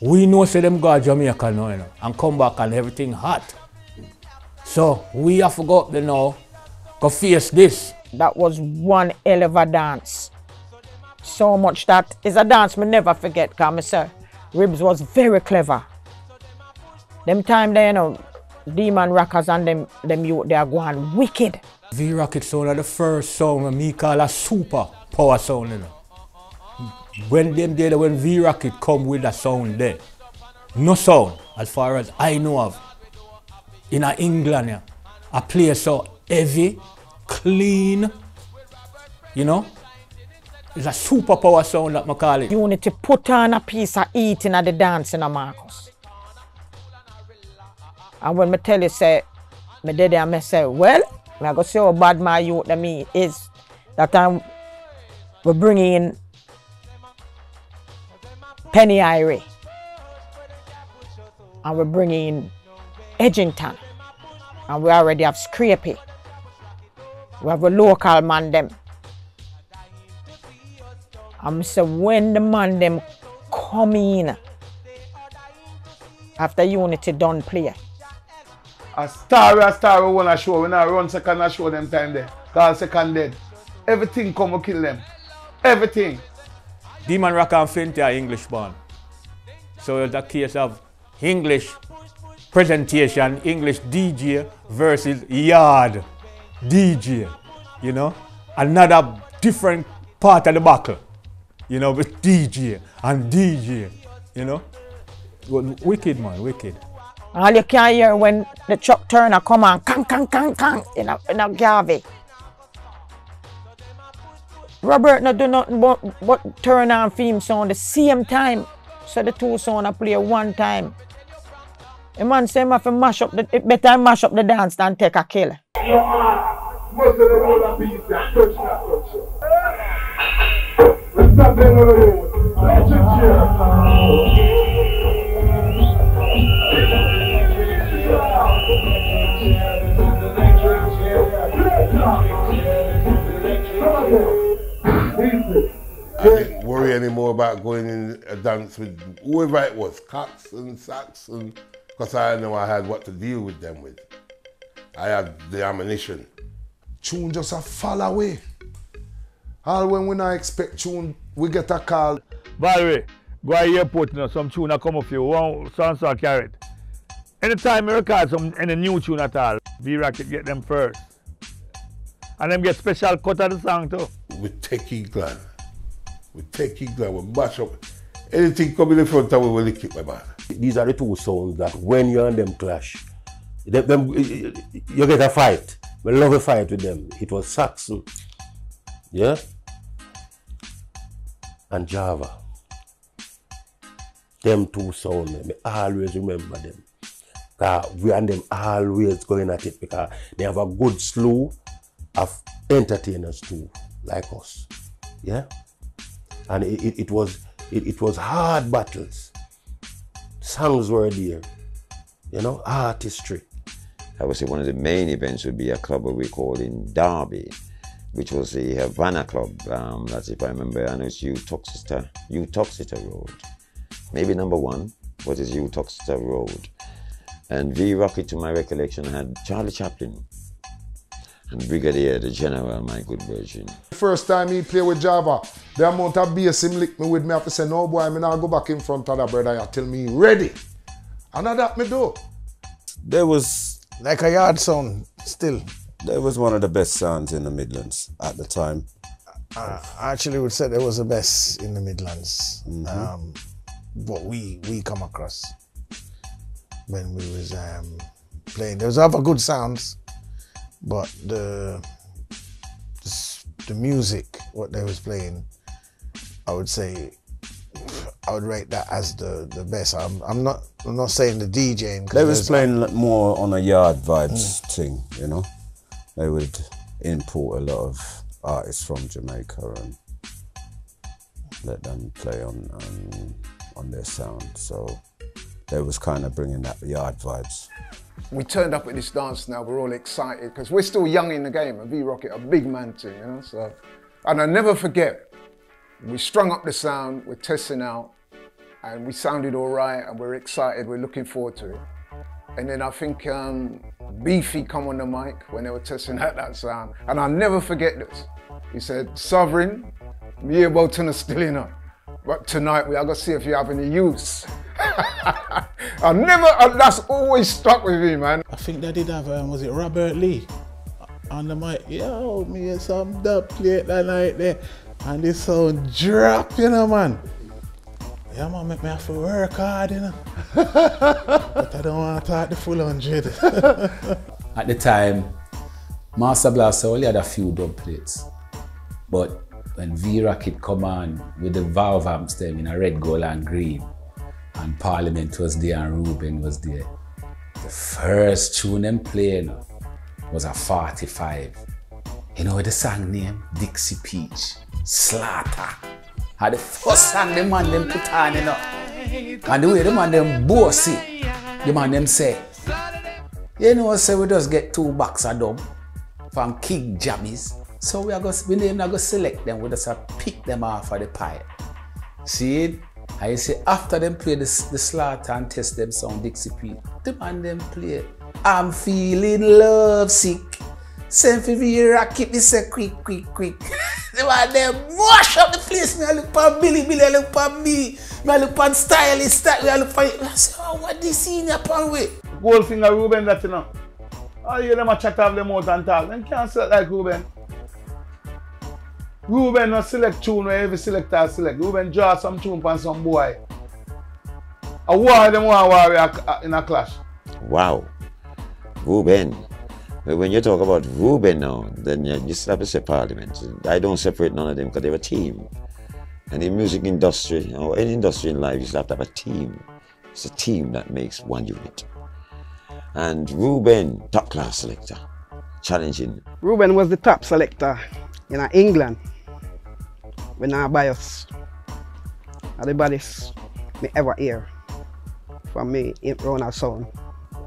we know say them go to Jamaica now, you know, and come back and everything hot. So we have to go up there now, go face this. That was one hell of a dance. So much that is a dance me never forget, cause me Ribs was very clever. Them time there, you know, Demon Rockers and them them youth they are going wicked. V Rocket sound are the first sound when me call a super power sound, you know. When them day when V Rocket come with a sound there, no sound as far as I know of in England yeah, a place so heavy, clean, you know. It's a super power sound that I call it. You need to put on a piece of eating at the dance in a Marcus. And when me tell you say, me did and me say, well, me go see how bad my youth to me is. That time we bring in Penny Irie. And we bring in Edgington. And we already have Scrapey. We have a local man them. I'm say when the man them come in after Unity done play. A star a star we wanna show. We not run second a show them time there. Cause second dead. Everything come we kill them. Everything. Demon Rock and Fenty are English born. So it's a case of English presentation, English DJ versus yard DJ, you know? Another different part of the battle, you know, with DJ and DJ, you know? Wicked man, wicked. All you can hear when the Chuck Turner come on, kang, kang, kang, kang, in a, in a Garvey. Robert no do nothing but, but turn on theme sound the same time. So the two sound I play one time. The man say have to mash up the, better mash up the dance than take a kill. Didn't worry anymore about going in a dance with whoever it was, Cox and Sax, and because I know I had what to deal with them with. I had the ammunition. Tune just a fall away. All when we not expect tune, we get a call. Valerie, go to airport, you know, some tune a come up here, one so and so carry it. Anytime you record some any new tune at all, V-Rocket get them first. And them get special cut of the song too. With Techie Gland. With Techie Gland, we mash up. Anything coming in front of we will lick it, my man. These are the two sounds that when you and them clash, them, them, you get a fight. We love a fight with them. It was Saxon, yeah, and Java. Them two sounds, me always remember them. We and them always going at it because they have a good slew of entertainers too, like us. Yeah? And it, it, it was it, it was hard battles. Songs were there, you know, artistry. I would say one of the main events would be a club we call in Derby, which was the Havana Club. Um, that's if I remember, I know it's Uttoxeter, U Toxeter Road. maybe number one, what is Uttoxeter Road. And V Rocket, to my recollection, had Charlie Chaplin and Brigadier, the General, my good virgin. First time he play with Java, the amount of bass him lick me with me, I have to say, no boy, me now go back in front of that brother here till me ready. And that me do. There was like a yard sound still. There was one of the best sounds in the Midlands at the time. I actually would say there was the best in the Midlands. Mhm. Um, what we we come across when we was um, playing. There was other good sounds, but the the, the music what they was playing, I would say I would rate that as the the best. I'm I'm not I'm not saying the DJing. They was playing like more on a yard vibes thing, you know. They would import a lot of artists from Jamaica and let them play on on, on their sound. So they was kind of bringing that yard vibes. we turned up at this dance now. We're all excited because we're still young in the game. And V Rocket, a big man too, you know. So, and I never forget, we strung up the sound. We're testing out, and we sounded all right. And we're excited. We're looking forward to it. And then I think um, Beefy come on the mic when they were testing out that sound, and I'll never forget this. He said, "Sovereign, me about to still her, but tonight we are gonna see if you have any use." I never. uh, that's always stuck with me, man. I think they did have um, was it Robert Lee on the mic? Yo, me and some dub plate that night there, and this sound drop, you know, man. Yeah, man, make me have to work hard, you know. but I don't want to talk the full hundred. At the time, Master Blaster only had a few dub plates. But when V Rocket come on with the valve amps them in a red, gold, and green, and Parliament was there and Ruben was there, the first tune them playing was a 45. You know the song name? Dixie Peach. Slaughter. Had the first song the man them put on, you know. And the way the man them bossy, the man them say, you know, say we just get two bucks a dub from King Jammy's. So we are going we go select them, we just a pick them off of the pile. See it? I say after them play the, the slaughter and test them sound Dixie Peach, the man them play. I'm feeling love sick. Send for me rocket, me say quick, quick, quick. the man them wash up the place. Me I look for Billy, Billy, I look for me. Me I look for stylist, style, I look for I say, oh, what this in your way? Goldfinger Ruben that oh, you know. All you them a chat off them out and talk. Them can't like Ruben. Ruben no select tune where every selector select. Ruben draw some tune from some boy. A war them want warrior uh, in a clash. Wow. Ruben. But when you talk about Ruben now, then you just have to say Parliament. I don't separate none of them because they're a team. And in music industry, or any industry in life, you just have to have a team. It's a team that makes one unit. And Ruben, top class selector, challenging. Ruben was the top selector in England when I bias. Are the baddest me ever hear from me in Ronald Sound.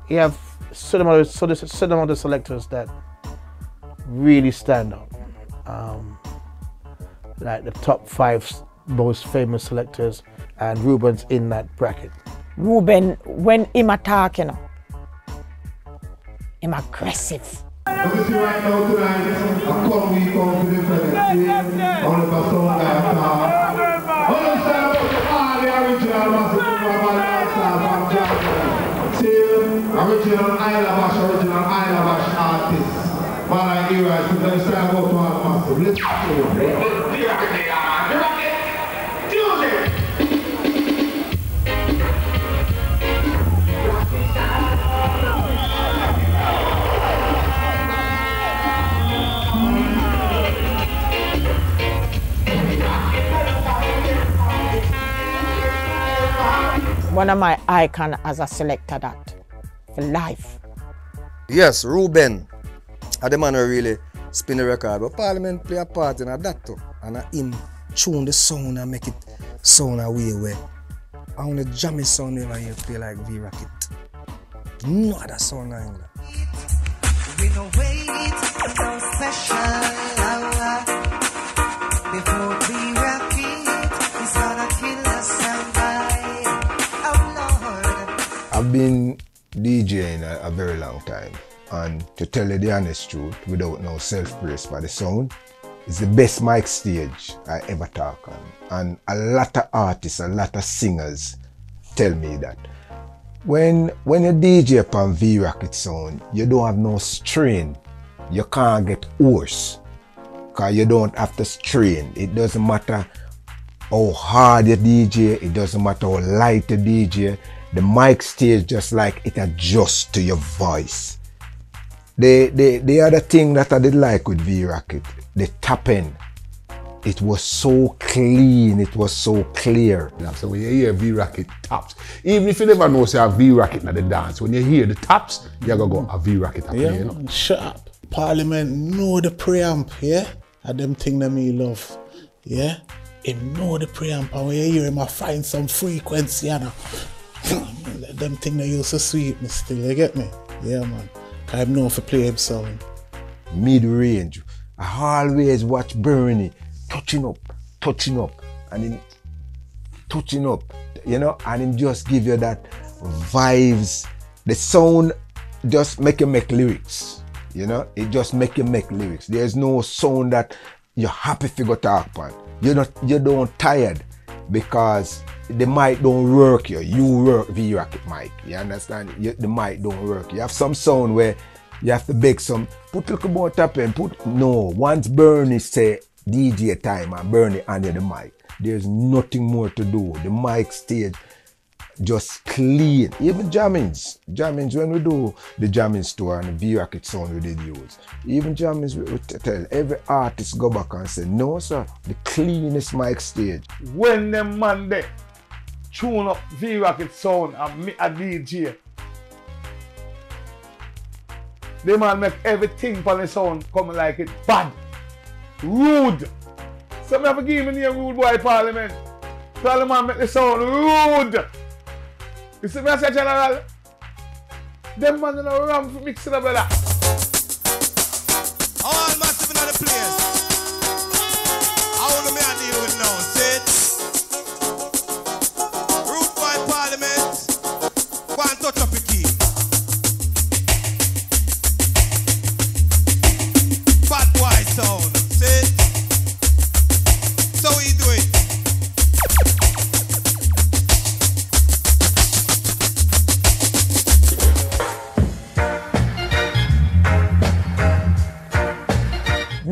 you have certain amount of, so there's a certain amount of selectors that really stand out. Um, like the top five most famous selectors, and Ruben's in that bracket. Ruben, when him attack, you know, him aggressive. Obviously right now tonight, a come we come to the Philippines, all of us on car. All the original massive from Balasa, from. Till original Isla Bash, original Isla Bash artists. Man, I hear it, so let's try to go our massive. Let's One of my icon as a selector that for life. Yes, Ruben. A the man who really spin the record. But Parliament play a part in that too. And a him tune the sound and make it sound a way where I want to jam the jammy sound never hear play like V Rocket. No other sound in England. We no wait no special been DJing a, a very long time, and to tell you the honest truth, without no self-praise for the sound, it's the best mic stage I ever talk on. And a lot of artists, a lot of singers tell me that. When when you DJ upon V Rocket sound, you don't have no strain. You can't get hoarse. Cause you don't have to strain. It doesn't matter how hard you DJ, it doesn't matter how light you DJ. The mic stage just like it adjusts to your voice. The the the other thing that I did like with V Rocket, the tapping. It was so clean, it was so clear. So when you hear V Rocket taps, even if you never know say a V Rocket at the dance, when you hear the taps, you're gonna go a V Rocket up Yeah, here, you know. shut up. Parliament know the preamp, yeah? And them thing that me love, yeah? Him know the preamp, and when you hear him, I find some frequency, you know. Them thing used to sweet me still, you get me? Yeah, man. I know if I play him sound. Mid range. I always watch Bernie touching up, touching up, and him touching up, you know, and him just give you that vibes. The sound just make you make lyrics, you know. It just make you make lyrics. There's no sound that you're happy to go talk on. You're not, you don't tired because the mic don't work you. You work V Rocket mic. You understand? You, the mic don't work. You have some sound where you have to beg some put little more tap and Put no. Once Bernie say DJ time and Bernie under the mic, there's nothing more to do. The mic stage just clean. Even jammings, jammings when we do the jamming store and the V Rocket sound we did use. Even jammings we, we tell every artist go back and say no sir, the cleanest mic stage. When them man there tune up V Rocket sound and me a DJ, they man make everything for the sound come like it bad, rude. So me have to give me the rude boy parliament. Man make the sound rude. You see me I say general? Them man in a ram for mixing up brother.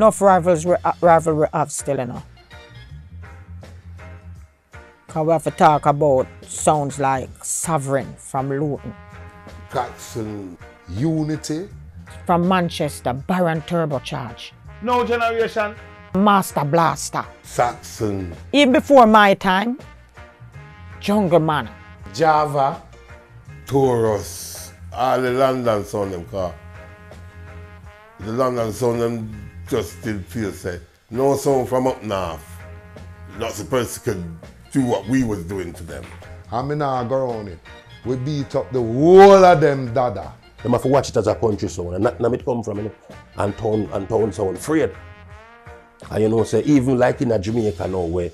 Enough rivals, rivalry have still, enough. know. Cause we have to talk about sounds like Sovereign from Luton, Jackson Unity. from Manchester, Baron Turbocharge, No generation. Master Blaster. Saxon. Even before my time, Jungle Man. Java. Taurus. All the London sound them car. The London sound them just still feel say no sound from up north. Not supposed to could do what we was doing to them. I mean, I go around it. We beat up the whole of them dada. Them have to watch it as a country sound and not them it come from you know, and town and town sound afraid. And you know say even like in a Jamaica now where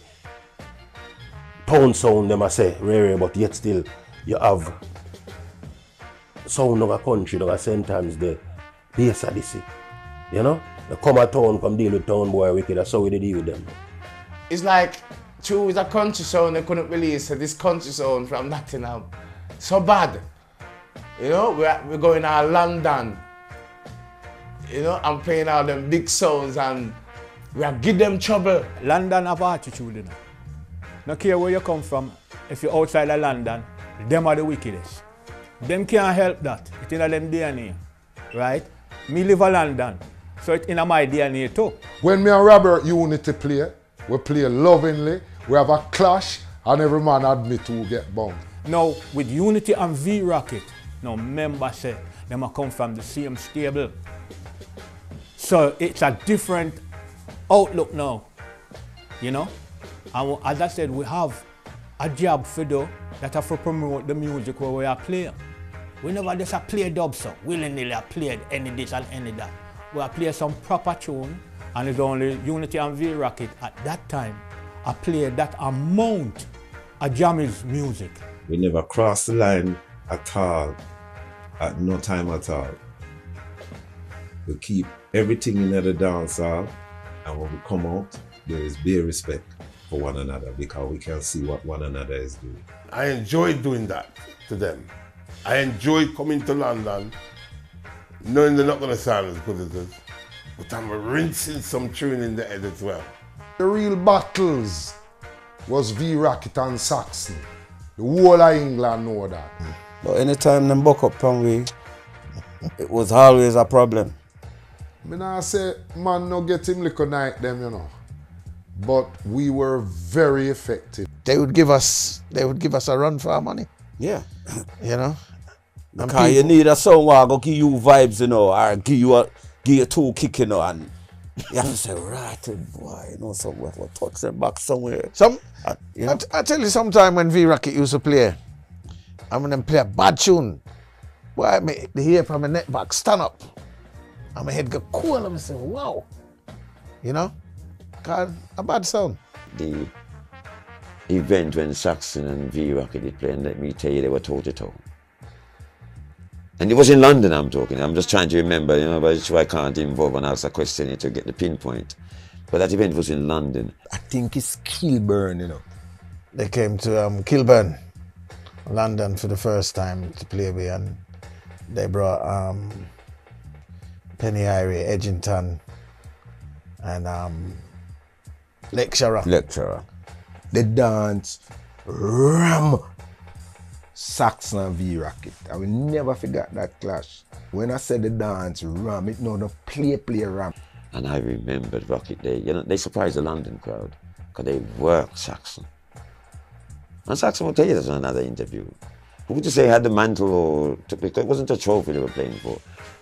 town sound them I say rare but yet still you have sound of a country that sometimes the base of the city. You know? They come a town, come deal with town boy wicked, that's how we dey deal with them. It's like True is a country song they couldn't release this country song from Nottingham. So bad. You know, we're, we're going to London. You know, I'm playing all them big songs and we are give them trouble. London have attitude, you know. No care where you come from, if you're outside of London, them are the wickedest. Them can't help that. It's in them DNA, right? Me live in London, so it's in my DNA too. When me and Robert Unity play, we play lovingly, we have a clash, and every man admit who get bound. Now, with Unity and V Rocket, now member say them a come from the same stable. So it's a different outlook now, you know. And as I said, we have a job for do that have to promote the music where we are playing. We never just a play dub song, willy-nilly a played any this and any that. We are play some proper tune and it's only Unity and V Rocket at that time I played that amount of Jammy's music. We never cross the line at all, at no time at all. We keep everything in the dance hall, and when we come out, there is bare respect for one another because we can see what one another is doing. I enjoyed doing that to them. I enjoyed coming to London, knowing they're not going to sound as good as us, but I'm rinsing some tune in the head as well. The real battles was V Rocket and Saxon. The whole of England know that. But anytime them buck up on we, it was always a problem. Me I say man no get him little night them, you know. But we were very effective. They would give us they would give us a run for our money. Yeah. You know? Because you need a song where go give you vibes, you know, or give you a give you two kick, you know, and you have to say, right, boy, you know, somewhere for touch them back somewhere. Some Uh, you I, know? I tell you sometime when V Rocket used to play, I mean them play a bad tune. Boy, I make the hair from my neck back stand up. And my head go cool and I say, wow. You know? Cause a bad sound. The event when Saxon and V Rocket did play, and let me tell you, they were toe to toe. And it was in London I'm talking. I'm just trying to remember, you know, but I can't involve and ask a question to get the pinpoint. But that event was in London. I think it's Kilburn, you know. They came to um, Kilburn, London for the first time to play with and they brought um, Penny Irie, Edgington and um, Lecturer. Lecturer. The dance ram Saxon and V Rocket. I will never forget that clash. When I said the dance ram, it no the play play ram. And I remembered Rocket Day. You know, they surprised the London crowd because they worked Saxon. And Saxon will tell you that in another interview. Who would you say had the mantle or it wasn't a trophy they were playing for.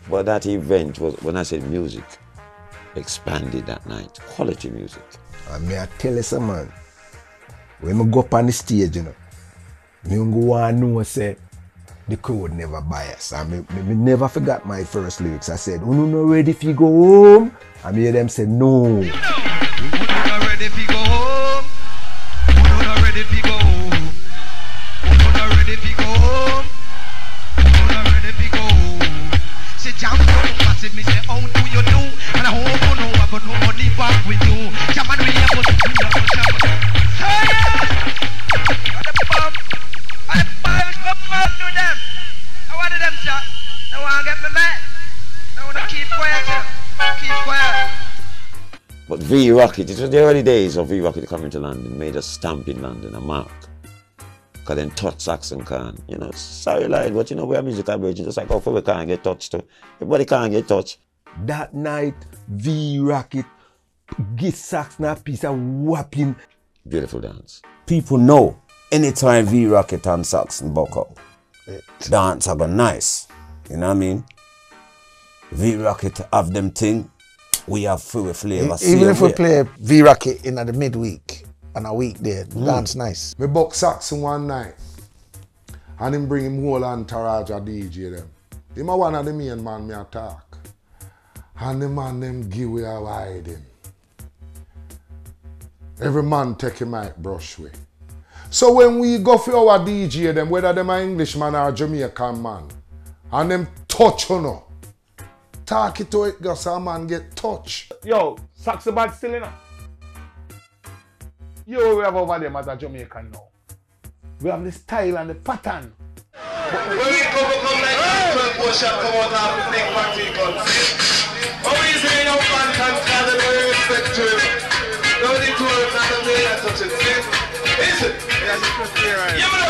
But that event was when I said music expanded that night. Quality music. And me I tell you some man, when we go up on the stage, you know, me go want know say the crowd never bias. I me, me, me never forgot my first lyrics. I said, Uno no ready if you go home? I hear them say no. ready fi go home. The boys come out to them. I wanted them shot. They want to get me mad. They want to keep quiet. yeah. Keep quiet. But V Rocket, it was the early days of V Rocket coming to London, made a stamp in London, a mark. Because then touch Saxon can. You know, sorry, like, but you know, we're musical virgins, just like, oh, we can't get touched too. Everybody can't get touched. That night, V Rocket give Saxon a piece of whopping. Beautiful dance. People know anytime V Rocket and Saxon buck up, dance are go nice. You know what I mean? V Rocket have them thing, we have free flavor. Even if we way. play V Rocket in the midweek and a week there, hmm. dance nice. Me buck Saxon one night. And him bring him whole entourage a DJ them. Him a one of the main man me attack. And the man them give we a wide him. Every man take a mic brush way. So when we go for our DJ them, whether them a Englishman or Jamaican man, and them touch you know, talk it to it, cause a man get touch. Yo, Saxo Bad still in Yo, we have over them as a Jamaican now. We have the style and the pattern. When we come, we come like this, 12 push up, come out of the big party guns. How we say no fun can stand and we respect to him. No need to work, not the way I touch it. See? Listen. You man?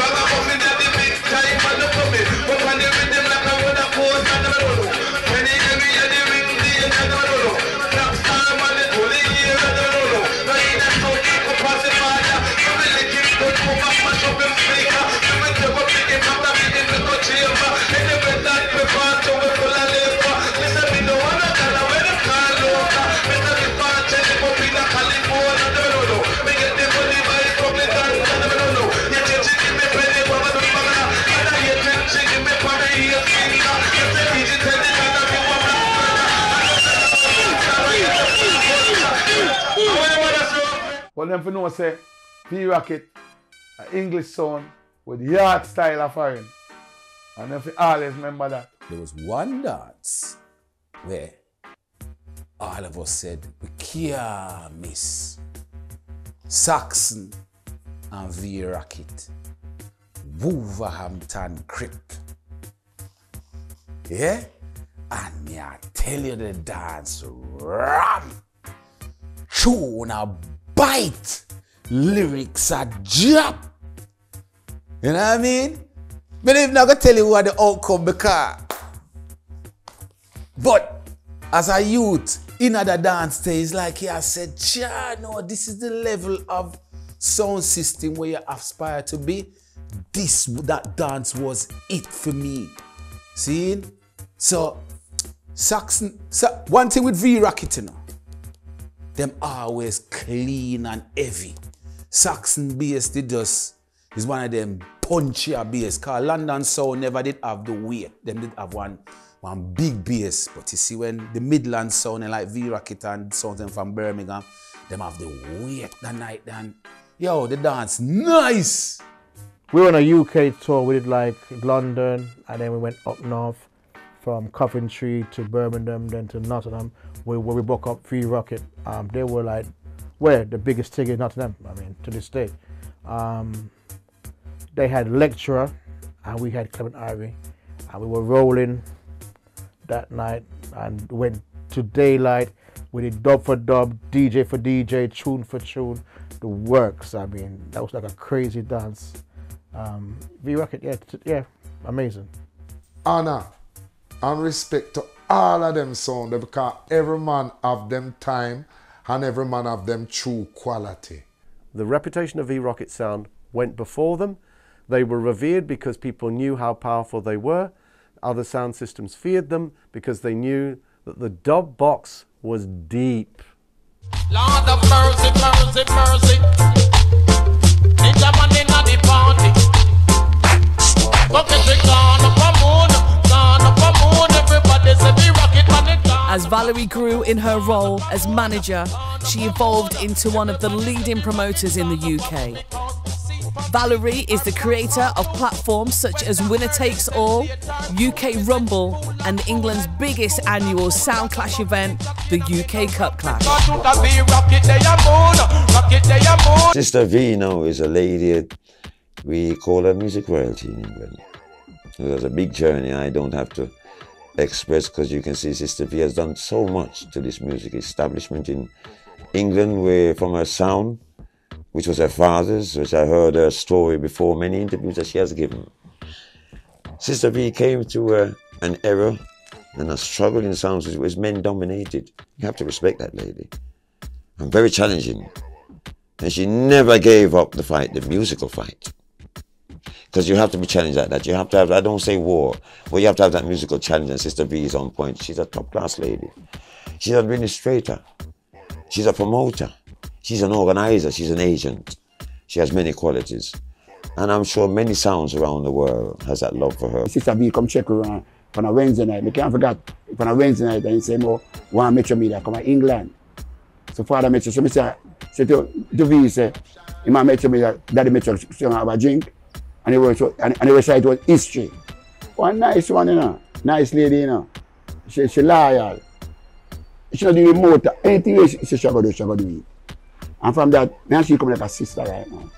Bang, I'm up in the them for know say V Rocket, an English sound with yard style of foreign. And them for always remember that. There was one dance where all of us said we can't miss Saxon and V Rocket. Wolverhampton Crip. Yeah? And me I tell you the dance ram. Tune a bite. Lyrics a drop. You know what I mean? Believe not gonna tell you what the outcome because. But as a youth, in the dance stage, like he has said, Cha, no, this is the level of sound system where you aspire to be. This that dance was it for me. See? So Saxon, so, one thing with V Rocket, you know, them always clean and heavy. Saxon bass did just is one of them punchier bass. Cause London sound never did have the weight. Them did have one one big bass. But you see when the Midland sound and like V Rocket and something from Birmingham, them have the weight that night then. Yo, the dance nice. We were on a UK tour. We did like London, and then we went up north from Coventry to Birmingham, then to Nottingham, where, we broke up V Rocket. Um, they were like, where the biggest thing in Nottingham. I mean, to this day. Um, they had Lecturer, and we had Clement Irie, and we were rolling that night and went to daylight. We did dub for dub, DJ for DJ, tune for tune, the works. I mean, that was like a crazy dance. Um, V Rocket, yeah, yeah, amazing. honor and respect to all of them sound because every man have them time and every man have them true quality. The reputation of V-Rocket Sound went before them. They were revered because people knew how powerful they were. Other sound systems feared them because they knew that the dub box was deep. Lord of mercy, mercy, mercy. Ninja man inna the party. Bucket gone up a moon, gone up a moon. Everybody say the rocket man it gone. As Valerie grew in her role as manager, she evolved into one of the leading promoters in the UK. Valerie is the creator of platforms such as Winner Takes All, UK Rumble, and England's biggest annual Sound Clash event, the UK Cup Clash. Sister V now is a lady, we call her music royalty in England. It was a big journey I don't have to express because you can see Sister V has done so much to this music establishment in England where from her sound, which was her father's, which I heard her story before many interviews that she has given. Sister V came to uh, an era and a struggle in sounds which was men dominated. You have to respect that lady. And very challenging. And she never gave up the fight, the musical fight. Because you have to be challenged like that. You have to have, I don't say war, but you have to have that musical challenge. And Sister V is on point. She's a top class lady. She's an administrator. She's a promoter. She's an organizer. She's an agent. She has many qualities. And I'm sure many sounds around the world has that love for her. Sister V come check around uh, on a Wednesday night. I can't forget on a Wednesday night and say, "Mo, one Metro Media come to England." So father Metro, so me say, say to, to V say, "In my Metro Media, daddy Metro, so have a drink." And he was and, and he was say it was history. One nice one, you know, nice lady, you know. She she loyal. She not do remote. Anything wey she, she, she go do, she go do it. And from that, now she come like a sister right now.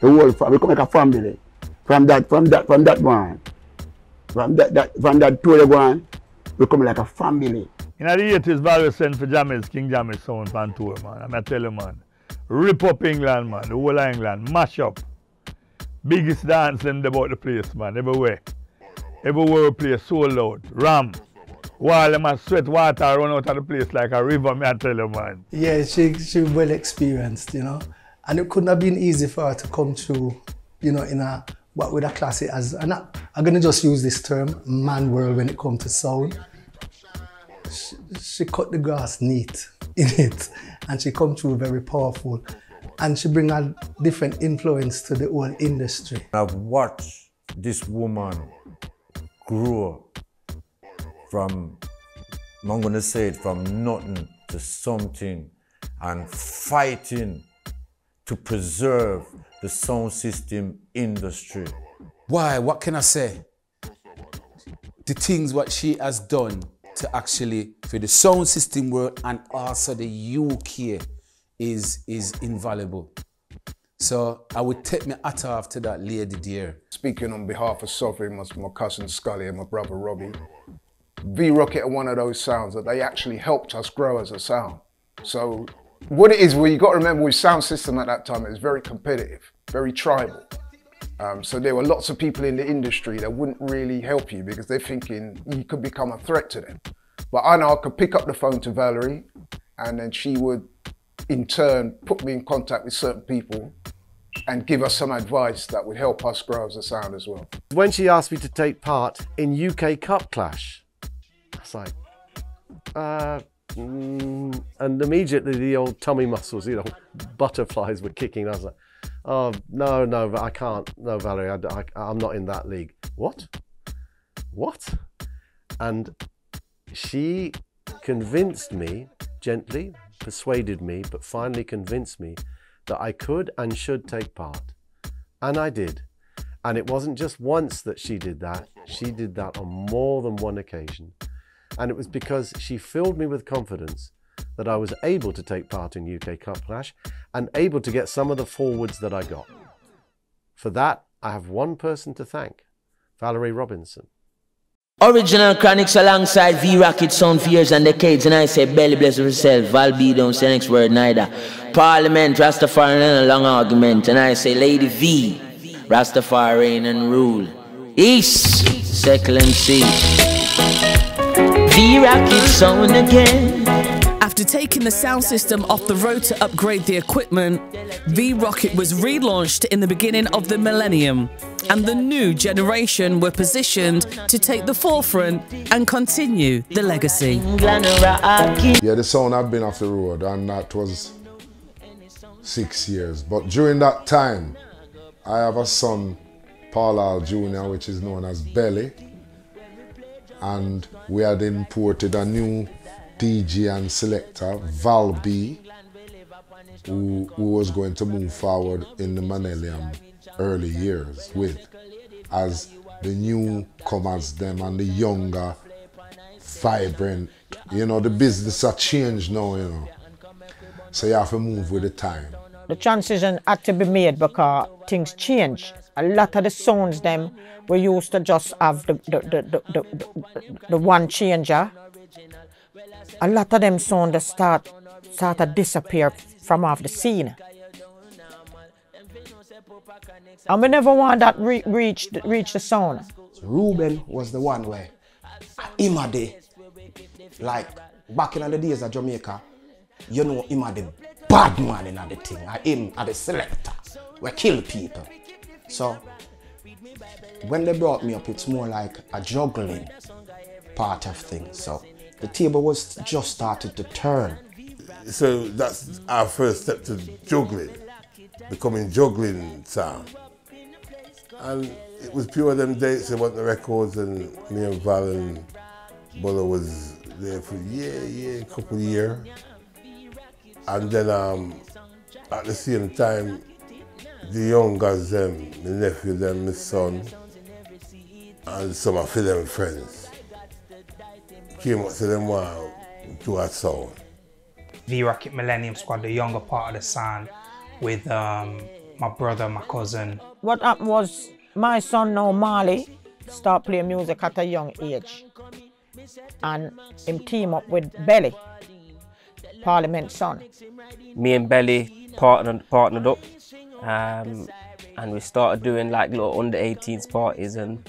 The whole family, we come like a family. From that, from that, from that one. From that, that from that tour one, we come like a family. In the 80s, Valerie sent for Jammy's, King Jammy's sound on tour, man. I'ma tell you, man. Rip up England, man. The whole of England. Mash up. Biggest dance them about the place, man. Everywhere. Everywhere we play sold out. Ram. While them sweat water run out of the place like a river, me I tell you, man. Yeah, she she well experienced, you know, and it couldn't have been easy for her to come through, you know, in a what with a class it as and I, I'm gonna just use this term, man world when it comes to sound. She, she cut the grass neat in it, and she come through very powerful, and she bring a different influence to the whole industry. I've watched this woman grow from, I'm going to say it, from nothing to something and fighting to preserve the sound system industry. Why? What can I say? The things what she has done to actually for the sound system world and also the UK is is invaluable. So I would take my hat off to that lady there. Speaking on behalf of Sovereign, my, my cousin Scully and my brother Robbie, V Rocket are one of those sounds that they actually helped us grow as a sound. So what it is, well, you got to remember with sound system at that time, it was very competitive, very tribal. Um, so there were lots of people in the industry that wouldn't really help you because they're thinking you could become a threat to them. But I know I could pick up the phone to Valerie and then she would in turn put me in contact with certain people and give us some advice that would help us grow as a sound as well. When she asked me to take part in UK Cup Clash, I was like, uh, mm, and immediately the old tummy muscles, you know, butterflies were kicking. I was like, oh, no, no, I can't. No, Valerie, I, I, I'm not in that league. What? What? And she convinced me gently, persuaded me, but finally convinced me that I could and should take part. And I did. And it wasn't just once that she did that, she did that on more than one occasion. And it was because she filled me with confidence that I was able to take part in UK Cup Clash and able to get some of the forwards that I got. For that, I have one person to thank Valerie Robinson. Original Chronics alongside V Rocket Sound for years and decades, and I say belly bless yourself. Val B don't say next word neither. Parliament, Rastafari and a long argument, and I say Lady V, Rastafari reign and rule. East, Seckle and C. V Rocket Sound again. After taking the sound system off the road to upgrade the equipment, V Rocket was relaunched in the beginning of the millennium, and the new generation were positioned to take the forefront and continue the legacy. Yeah, the sound had been off the road, and that was six years. But during that time, I have a son, Paul Al Jr., which is known as Belly, and we had imported a new DJ and selector, Val B, who, who was going to move forward in the Manelium early years with, as the newcomers them and the younger, vibrant, you know, the business has changed now, you know. So you have to move with the time. The transition had to be made because things change. A lot of the sounds them we used to just have the the, the, the, the, the, the one changer. A lot of them sounds start start to disappear from off the scene. And we never want that re- reach reach the sound. Ruben was the one where the like back in the days of Jamaica, you know the bad man in the thing. I him a the selector. We kill people. So when they brought me up, it's more like a juggling part of things. So the table was just started to turn. So that's our first step to juggling, becoming juggling sound. And it was pure them dates, they want the records and me and Val and Buller was there for a year, year, couple of years. And then um, at the same time, the young guys, them, my nephew, them, my son, and some of them friends came up to them wow, do a sound. V Rocket Millennium Squad, the younger part of the sound, with um, my brother, my cousin. What happened was my son now Marley start playing music at a young age. And him team up with Belly, Parliament son. me and Belly partnered partnered up, um, and we started doing like little under 18s parties, and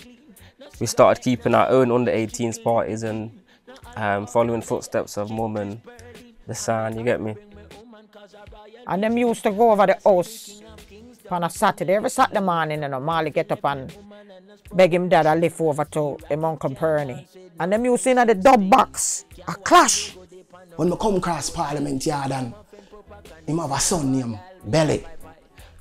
we started keeping our own under 18s parties and um, following footsteps of Mum and the son, You get me? And them used to go over the house on a Saturday. Every Saturday morning, you know, Marley get up and beg him dad to lift over to him Uncle Bernie. And them used to in the dub box, a clash. When we come across Parliament yard and him have a son named Belly.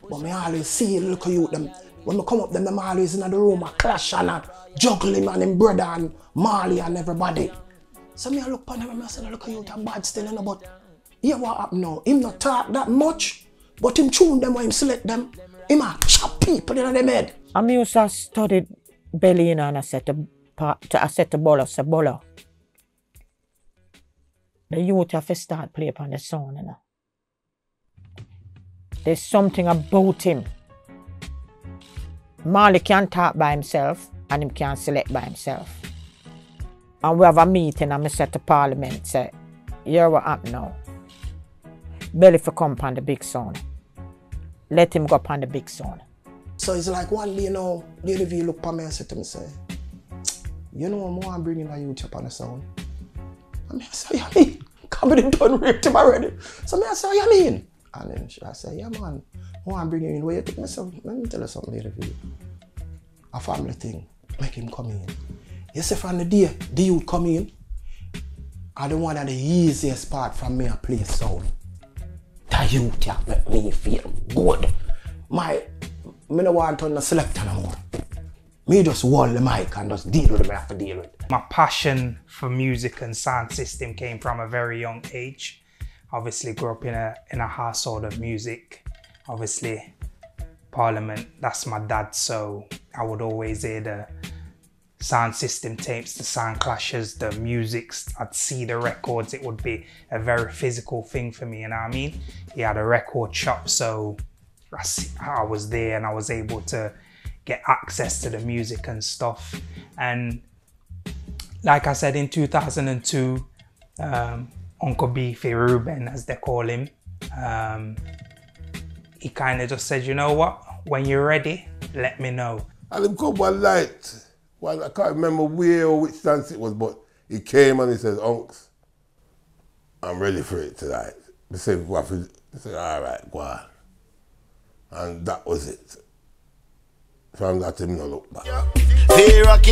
But me always see the little youth them. When we come up them, them always in the room a clash and a juggle him and him brother and Marley and everybody. So me I look upon him and I say, look at you, that bad still, you know, but hear what happened now. Him not talk that much, But him tune them when him select them, him a chop people in them head. I mean, used to study belly you know, and I to, pa- to I said to Bolo, say Bolo. The youth have to start play upon the sound, you know. There's something about him. Marley can talk by himself and him can select by himself. And we have a meeting and I said to Parliament, say, here what happen now. Belly for come upon the big sound. Let him go upon the big sound. So it's like one day, you know, Lady V look at me and said to me, say, you know, I'm want bringing a youth up on the sound. I mean, I say, you mean? Come in done raped him already. So me, I say, you mean? And then she, I say, yeah, man, I want bring you in. Where you take myself? Let me tell you something, V. A family thing. Make him come in. You see, from the day the youth come in, I the one of the easiest part from me a play sound. The youth yeah, make me feel good. My, me no want to no more. Me just hold the mic and just deal with it I have to deal with. My passion for music and sound system came from a very young age. Obviously grew up in a in a household of music. Obviously Parliament, that's my dad, so I would always hear the sound system tapes, the sound clashes, the music. I'd see the records. It would be a very physical thing for me, you know what I mean? He had a record shop, so I, was there and I was able to get access to the music and stuff. And like I said, in 2002, um, Uncle Beefy Ruben, as they call him, um, he kind of just said, you know what? When you're ready, let me know. And him come one night. Well, I can't remember where or which dance it was, but he came and he says, Unks, I'm ready for it tonight. He said? He said, all right, go on. And that was it. From that, him no look back. They rock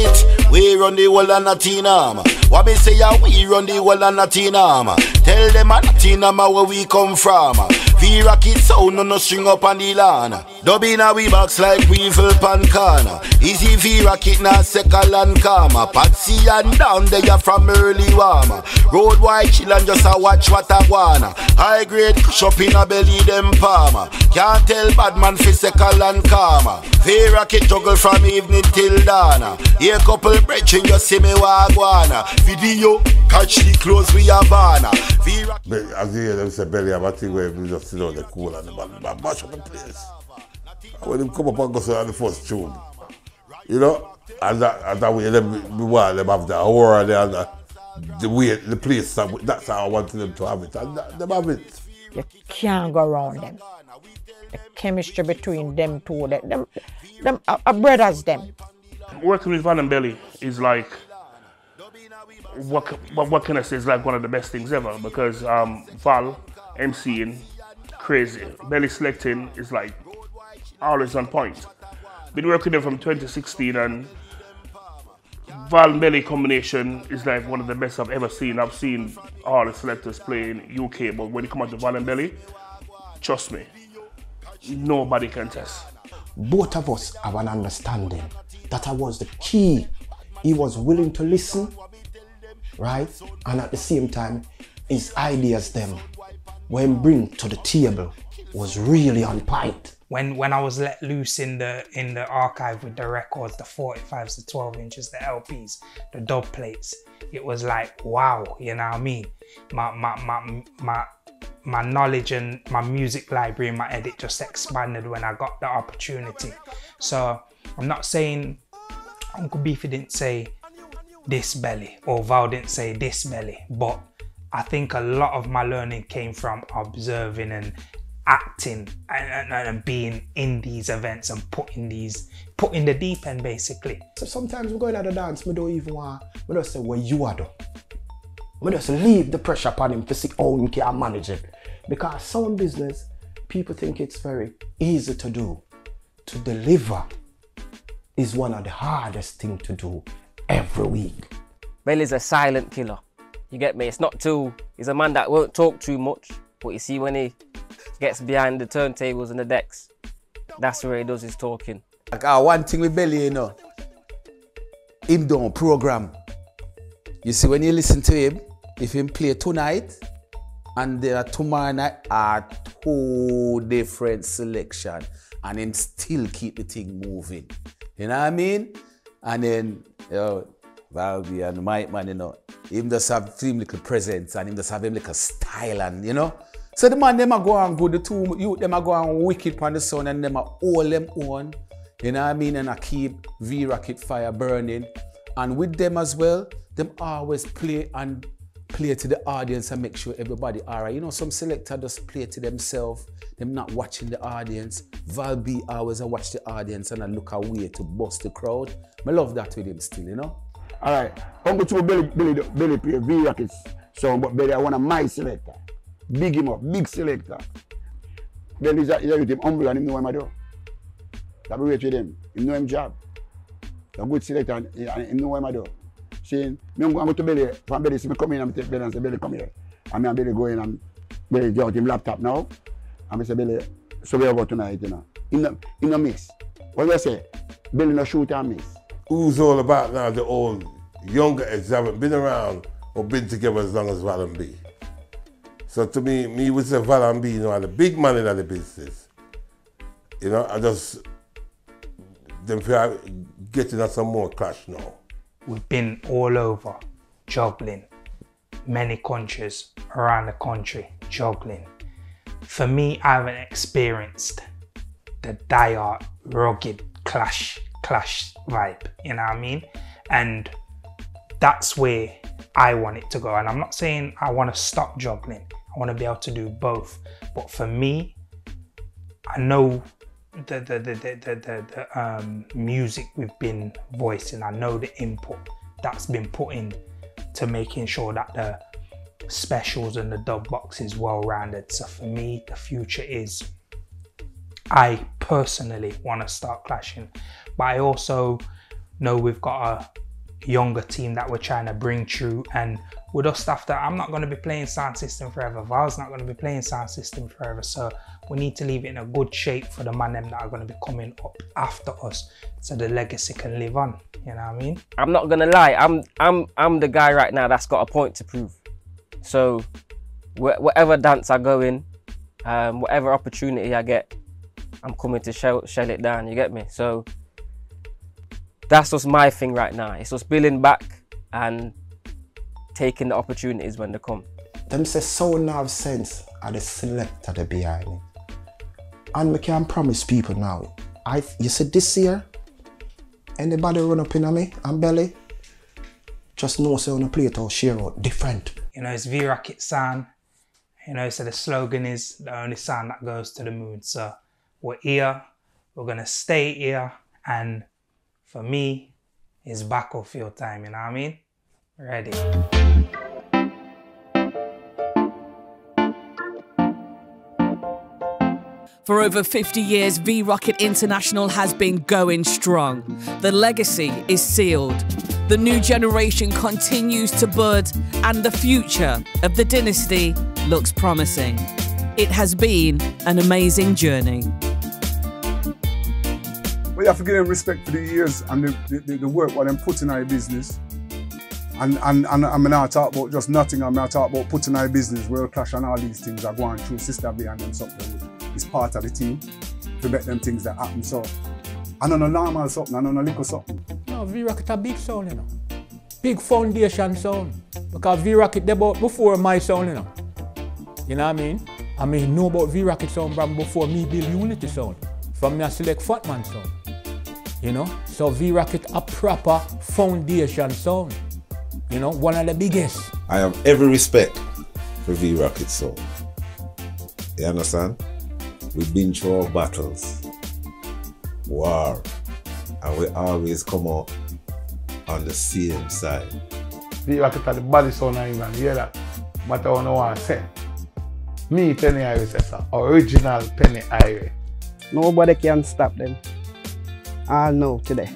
we run the whole of Nottingham. What me say, we run the whole of Nottingham. Tell them a Nottingham where we come from. V Rocket sound no no string up on the lawn. Dubbing a we box like weevil pan corner. Easy V Rocket na second and karma. Patsy and down there you from early warmer. Road wide chill and just a watch what I wanna. High grade in a belly them palmer. Can't tell bad man second and karma. V Rocket juggle from evening till dawn. Here couple brethren you see me wagwana. Video catch the clothes we have on. V rock But as them say belly, I'm a thing where just sit down the cool and the man, man mash up the place. And when them come up and go so on the first tune, you know, and that, and that way them, we want them have the horror there and the, the way, the place, that's how I wanted them to have it. And that, them have it. You can't go around them. The chemistry between them two, them, them, them are, are brothers, them. working with Val and Belly is like what, what what can I say is like one of the best things ever because um, Val MCing crazy Belly selecting is like always on point. Been working them from 2016 and Val Belly combination is like one of the best I've ever seen. I've seen all the selectors play in UK, but when it comes to Val and Belly, trust me, nobody can test. both of us have an understanding that I was the key. He was willing to listen, right? And at the same time, his ideas them when bring to the table was really on point. when when I was let loose in the in the archive with the records, the 45s, the 12 inches, the LPs, the dub plates, it was like wow, you know what I mean? My my my my my knowledge and my music library and my edit just expanded when I got the opportunity. So I'm not saying Uncle Beefy didn't say this belly or Val didn't say this belly, but I think a lot of my learning came from observing and acting and, and, and being in these events and putting these putting the deep end basically. So sometimes we go in at the dance, we don't even want, me just say where you are though. Me just leave the pressure upon him to see how he can manage it. Because sound business, people think it's very easy to do. To deliver is one of the hardest thing to do every week. Belly's a silent killer. You get me? It's not too. He's a man that won't talk too much, but you see when he gets behind the turntables and the decks, that's where he does his talking. Like uh, one thing with Belly, you know, him don't program. You see, when you listen to him, if him play tonight and then tomorrow night are two different selection and then still keep the thing moving. You know what I mean? And then, you know, Val B and Mike man, you know, him just have him little presence and him just have him like a style and you know. So the man them a go on good, the two youth them a go on wicked on the sun and them a all them on. You know what I mean? And I keep V Rocket fire burning. And with them as well, them always play and play to the audience and make sure everybody alright. You know, some selector just play to themselves, them not watching the audience. Val B always I watch the audience and I look away to bust the crowd. I love that with him still, you know. All right. Uncle Two Billy, Billy, Billy play V Rockets song, but Billy, I want a my selector. Big him up, big selector. Billy is a, is a with him humble and him know what I do. That be with him. Him know him job. A good selector and, and him know what I do. See, me I'm going to Billy, from Billy, see me come in and take Billy and say, Billy, come here. And me and Billy go in and Billy get out him laptop now. And me say, Billy, so we go tonight, you know. In the, in the mix. What do I say? Billy no shoot and miss. Who's all about now the old younger heads haven't been around or been together as long as Val and B. So to me, me would say Val and B, you know, are the big man in the business. You know, I just them feel getting us some more clash now. We've been all over juggling, many countries around the country juggling. For me, I haven't experienced the dire, rugged clash, clash vibe. You know what I mean? And that's where I want it to go. And I'm not saying I want to stop juggling. I want to be able to do both. But for me, I know the the the the, the, the, um, music we've been voicing. I know the input that's been put in to making sure that the specials and the dub box is well rounded. So for me, the future is I personally want to start clashing, but I also know we've got a younger team that we're trying to bring through and with us after, I'm not going to be playing sound system forever. Val's not going to be playing sound system forever. So we need to leave it in a good shape for the man them that are going to be coming up after us so the legacy can live on. You know what I mean? I'm not gonna lie. I'm I'm I'm the guy right now that's got a point to prove. So wh- whatever dance I go in, um, whatever opportunity I get, I'm coming to shell shell it down. You get me? So that's just my thing right now. It's just building back and taking the opportunities when they come. Them say sound have sense are the selector the behind it. And we can promise people now. I you said this year, anybody run up in on me and belly, just know say on a plate or share out different. You know, it's V Rocket sound. You know, so the slogan is the only sound that goes to the moon. So we're here, we're gonna stay here, and for me, it's battlefield time, you know what I mean? Ready. For over 50 years, V Rocket International has been going strong. The legacy is sealed. The new generation continues to bud, and the future of the dynasty looks promising. It has been an amazing journey. Have to give them respect for the years and the, the, the work what them put in our business. And, and, and I'm not talk about just nothing, I'm not talk about putting our business, World Clash and all these things are going through sister behind them something. It's part of the team to make them things that happen. So I don't know normal something, I don't know little something. No, V-Rocket a big sound, you know. Big foundation sound. Because they bought before my sound, you know. You know what I mean? I mean, know about V-Rocket sound from before me build Unity sound. From me I select Fatman sound. You know? So V-Rocket a proper foundation sound. You know, one of the biggest. I have every respect for V Rocket Soul. You understand? We've been through our battles, war, and we always come out on the same side. V Rocket are the body sound of England. You hear that? Matter what no one say. Me, Penny Irie, say so. Original Penny Irie. Nobody can stop them. All know today.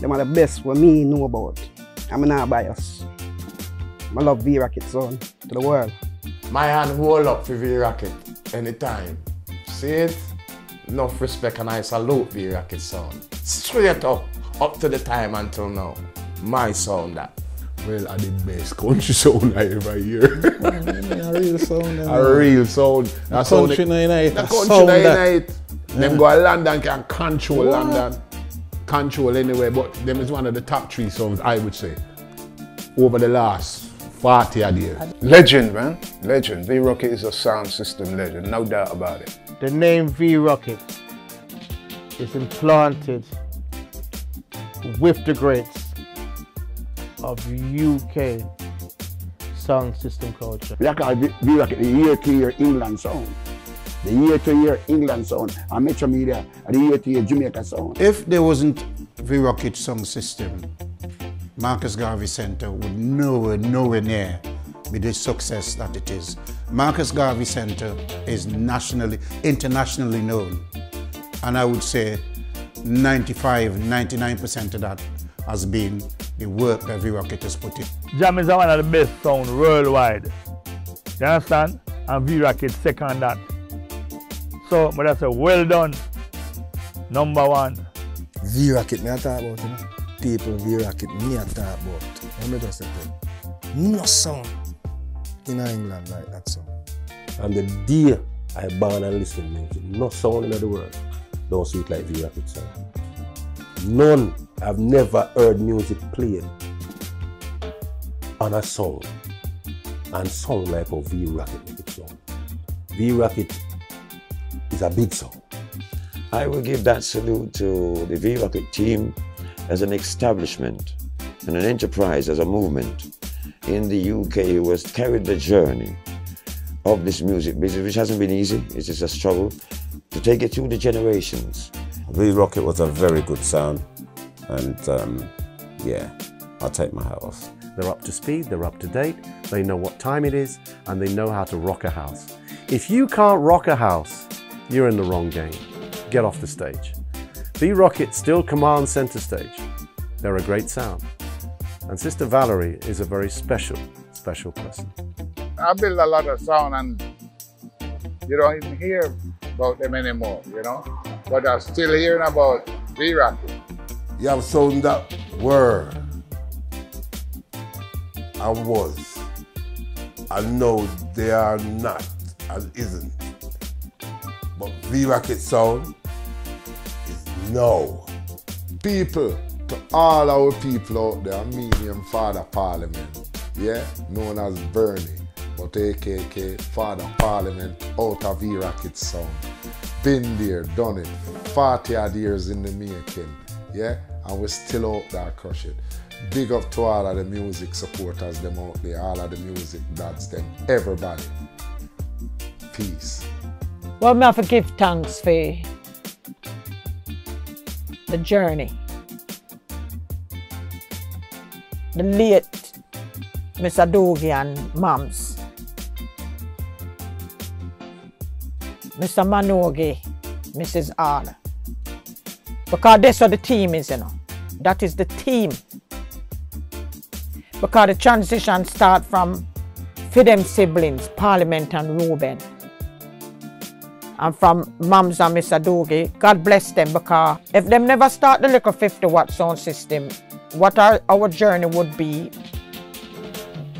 Them are the best what me know about. I'm not biased. I love V Rocket sound to the world. My hand hold up for V Rocket anytime. See it? Enough respect and I salute V Rocket sound. Straight up, up to the time until now. My sound that. Well, I the best country sound I ever hear. a real sound. a real sound. A country night night, The a country sound night that- night. Them go to London can control What? London. Control anyway, but them is one of the top three songs I would say. Over the last 40 odd years. Legend, man. Legend. V Rocket is a sound system legend, no doubt about it. The name V Rocket is implanted with the greats of UK sound system culture. We are V Rocket, the year to year England sound. The year to year England sound. And Metro Media, the year to year Jamaica sound. If there wasn't V Rocket Song System, Marcus Garvey Center would nowhere, nowhere near be the success that it is. Marcus Garvey Center is nationally, internationally known. And I would say 95, 99% of that has been the work that V Rocket has put in. Jam is one of the best sound worldwide. You understand? And V-Rocket second that. So, but that's a well done. Number one. V Rocket, me I talk about, you know. People V Rocket, me I talk about. Let me just say that. No sound in England like that song. And the day I born and listen to music, no sound in the world don't sweet like V Rocket sound. None. I've never heard music played on a song and sound like how V Rocket make it sound. V Rocket is a big song. I will give that salute to the V Rocket team as an establishment and an enterprise, as a movement in the UK who has carried the journey of this music business, which hasn't been easy. It is just a struggle to take it through the generations. V Rocket was a very good sound, and um, yeah, I'll take my hat off. They're up to speed, they're up to date, they know what time it is, and they know how to rock a house. If you can't rock a house, you're in the wrong game. Get off the stage. V Rocket still commands center stage. They're a great sound. And Sister Valerie is a very special, special person. I build a lot of sound and you don't even hear about them anymore, you know? But I'm still hearing about V-Rocket. You have sound that were I was and know they are not and isn't. But V Rocket sound is now. People, to all our people out there, medium Father Parliament, yeah, known as Bernie, but AKK Father Parliament out of V Rocket sound. Been there, done it, 40 odd years in the making, yeah, and we're still out there crush it. Big up to all of the music supporters, them out there, all of the music dads, them, everybody. Peace. Well, me have to give thanks for the journey. The late Mr. Dogie and Mams. Mr. Manogi, Mrs. R. Because that's what the team is, you know. That is the team. Because the transition start from them siblings, Parliament and Ruben. And from Mums and Mr. Dogie, God bless them because if them never start the little 50 watt sound system, what our, our journey would be,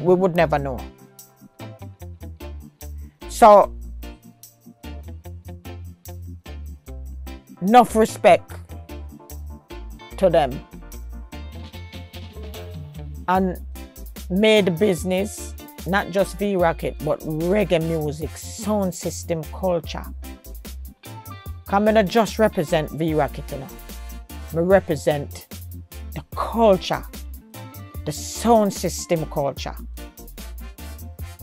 we would never know. So, enough respect to them. And made business, not just V Rocket, but reggae music, sound system culture. Come not just represent V Rocket, you. I represent the culture, the sound system culture.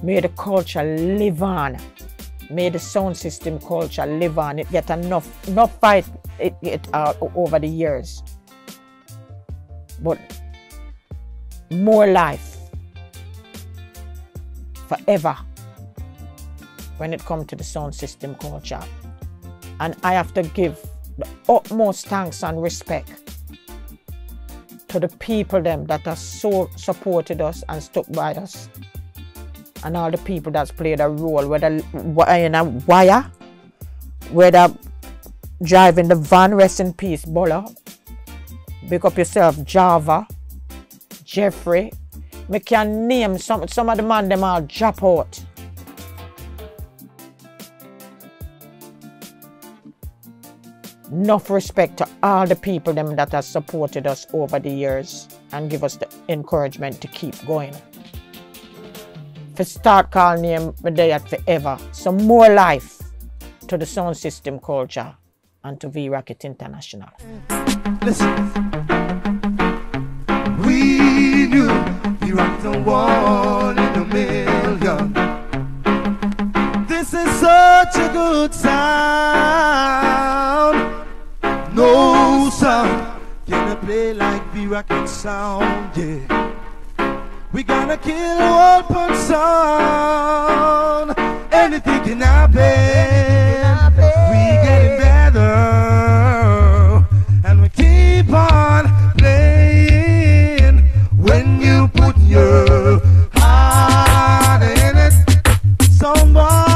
May the culture live on. May the sound system culture live on. It get enough, enough fight it, it uh, over the years. But more life forever when it comes to the sound system culture. And I have to give the utmost thanks and respect to the people them that have so supported us and stuck by us. And all the people that's played a role, whether in a wire, whether driving the van, rest in peace, Bola. Pick up yourself, Java, Jeffrey, Me can name some some of the man them all drop out. Enough respect to all the people them that have supported us over the years and give us the encouragement to keep going. For start calling name me there at forever. Some more life to the sound system culture and to V Rocket International. Listen. We knew you rocked the one in a million. This is such a good sound. rocket sound, yeah. We gonna kill one punch on. Anything can happen. We getting better, and we keep on playing. When you put your heart in it, somebody.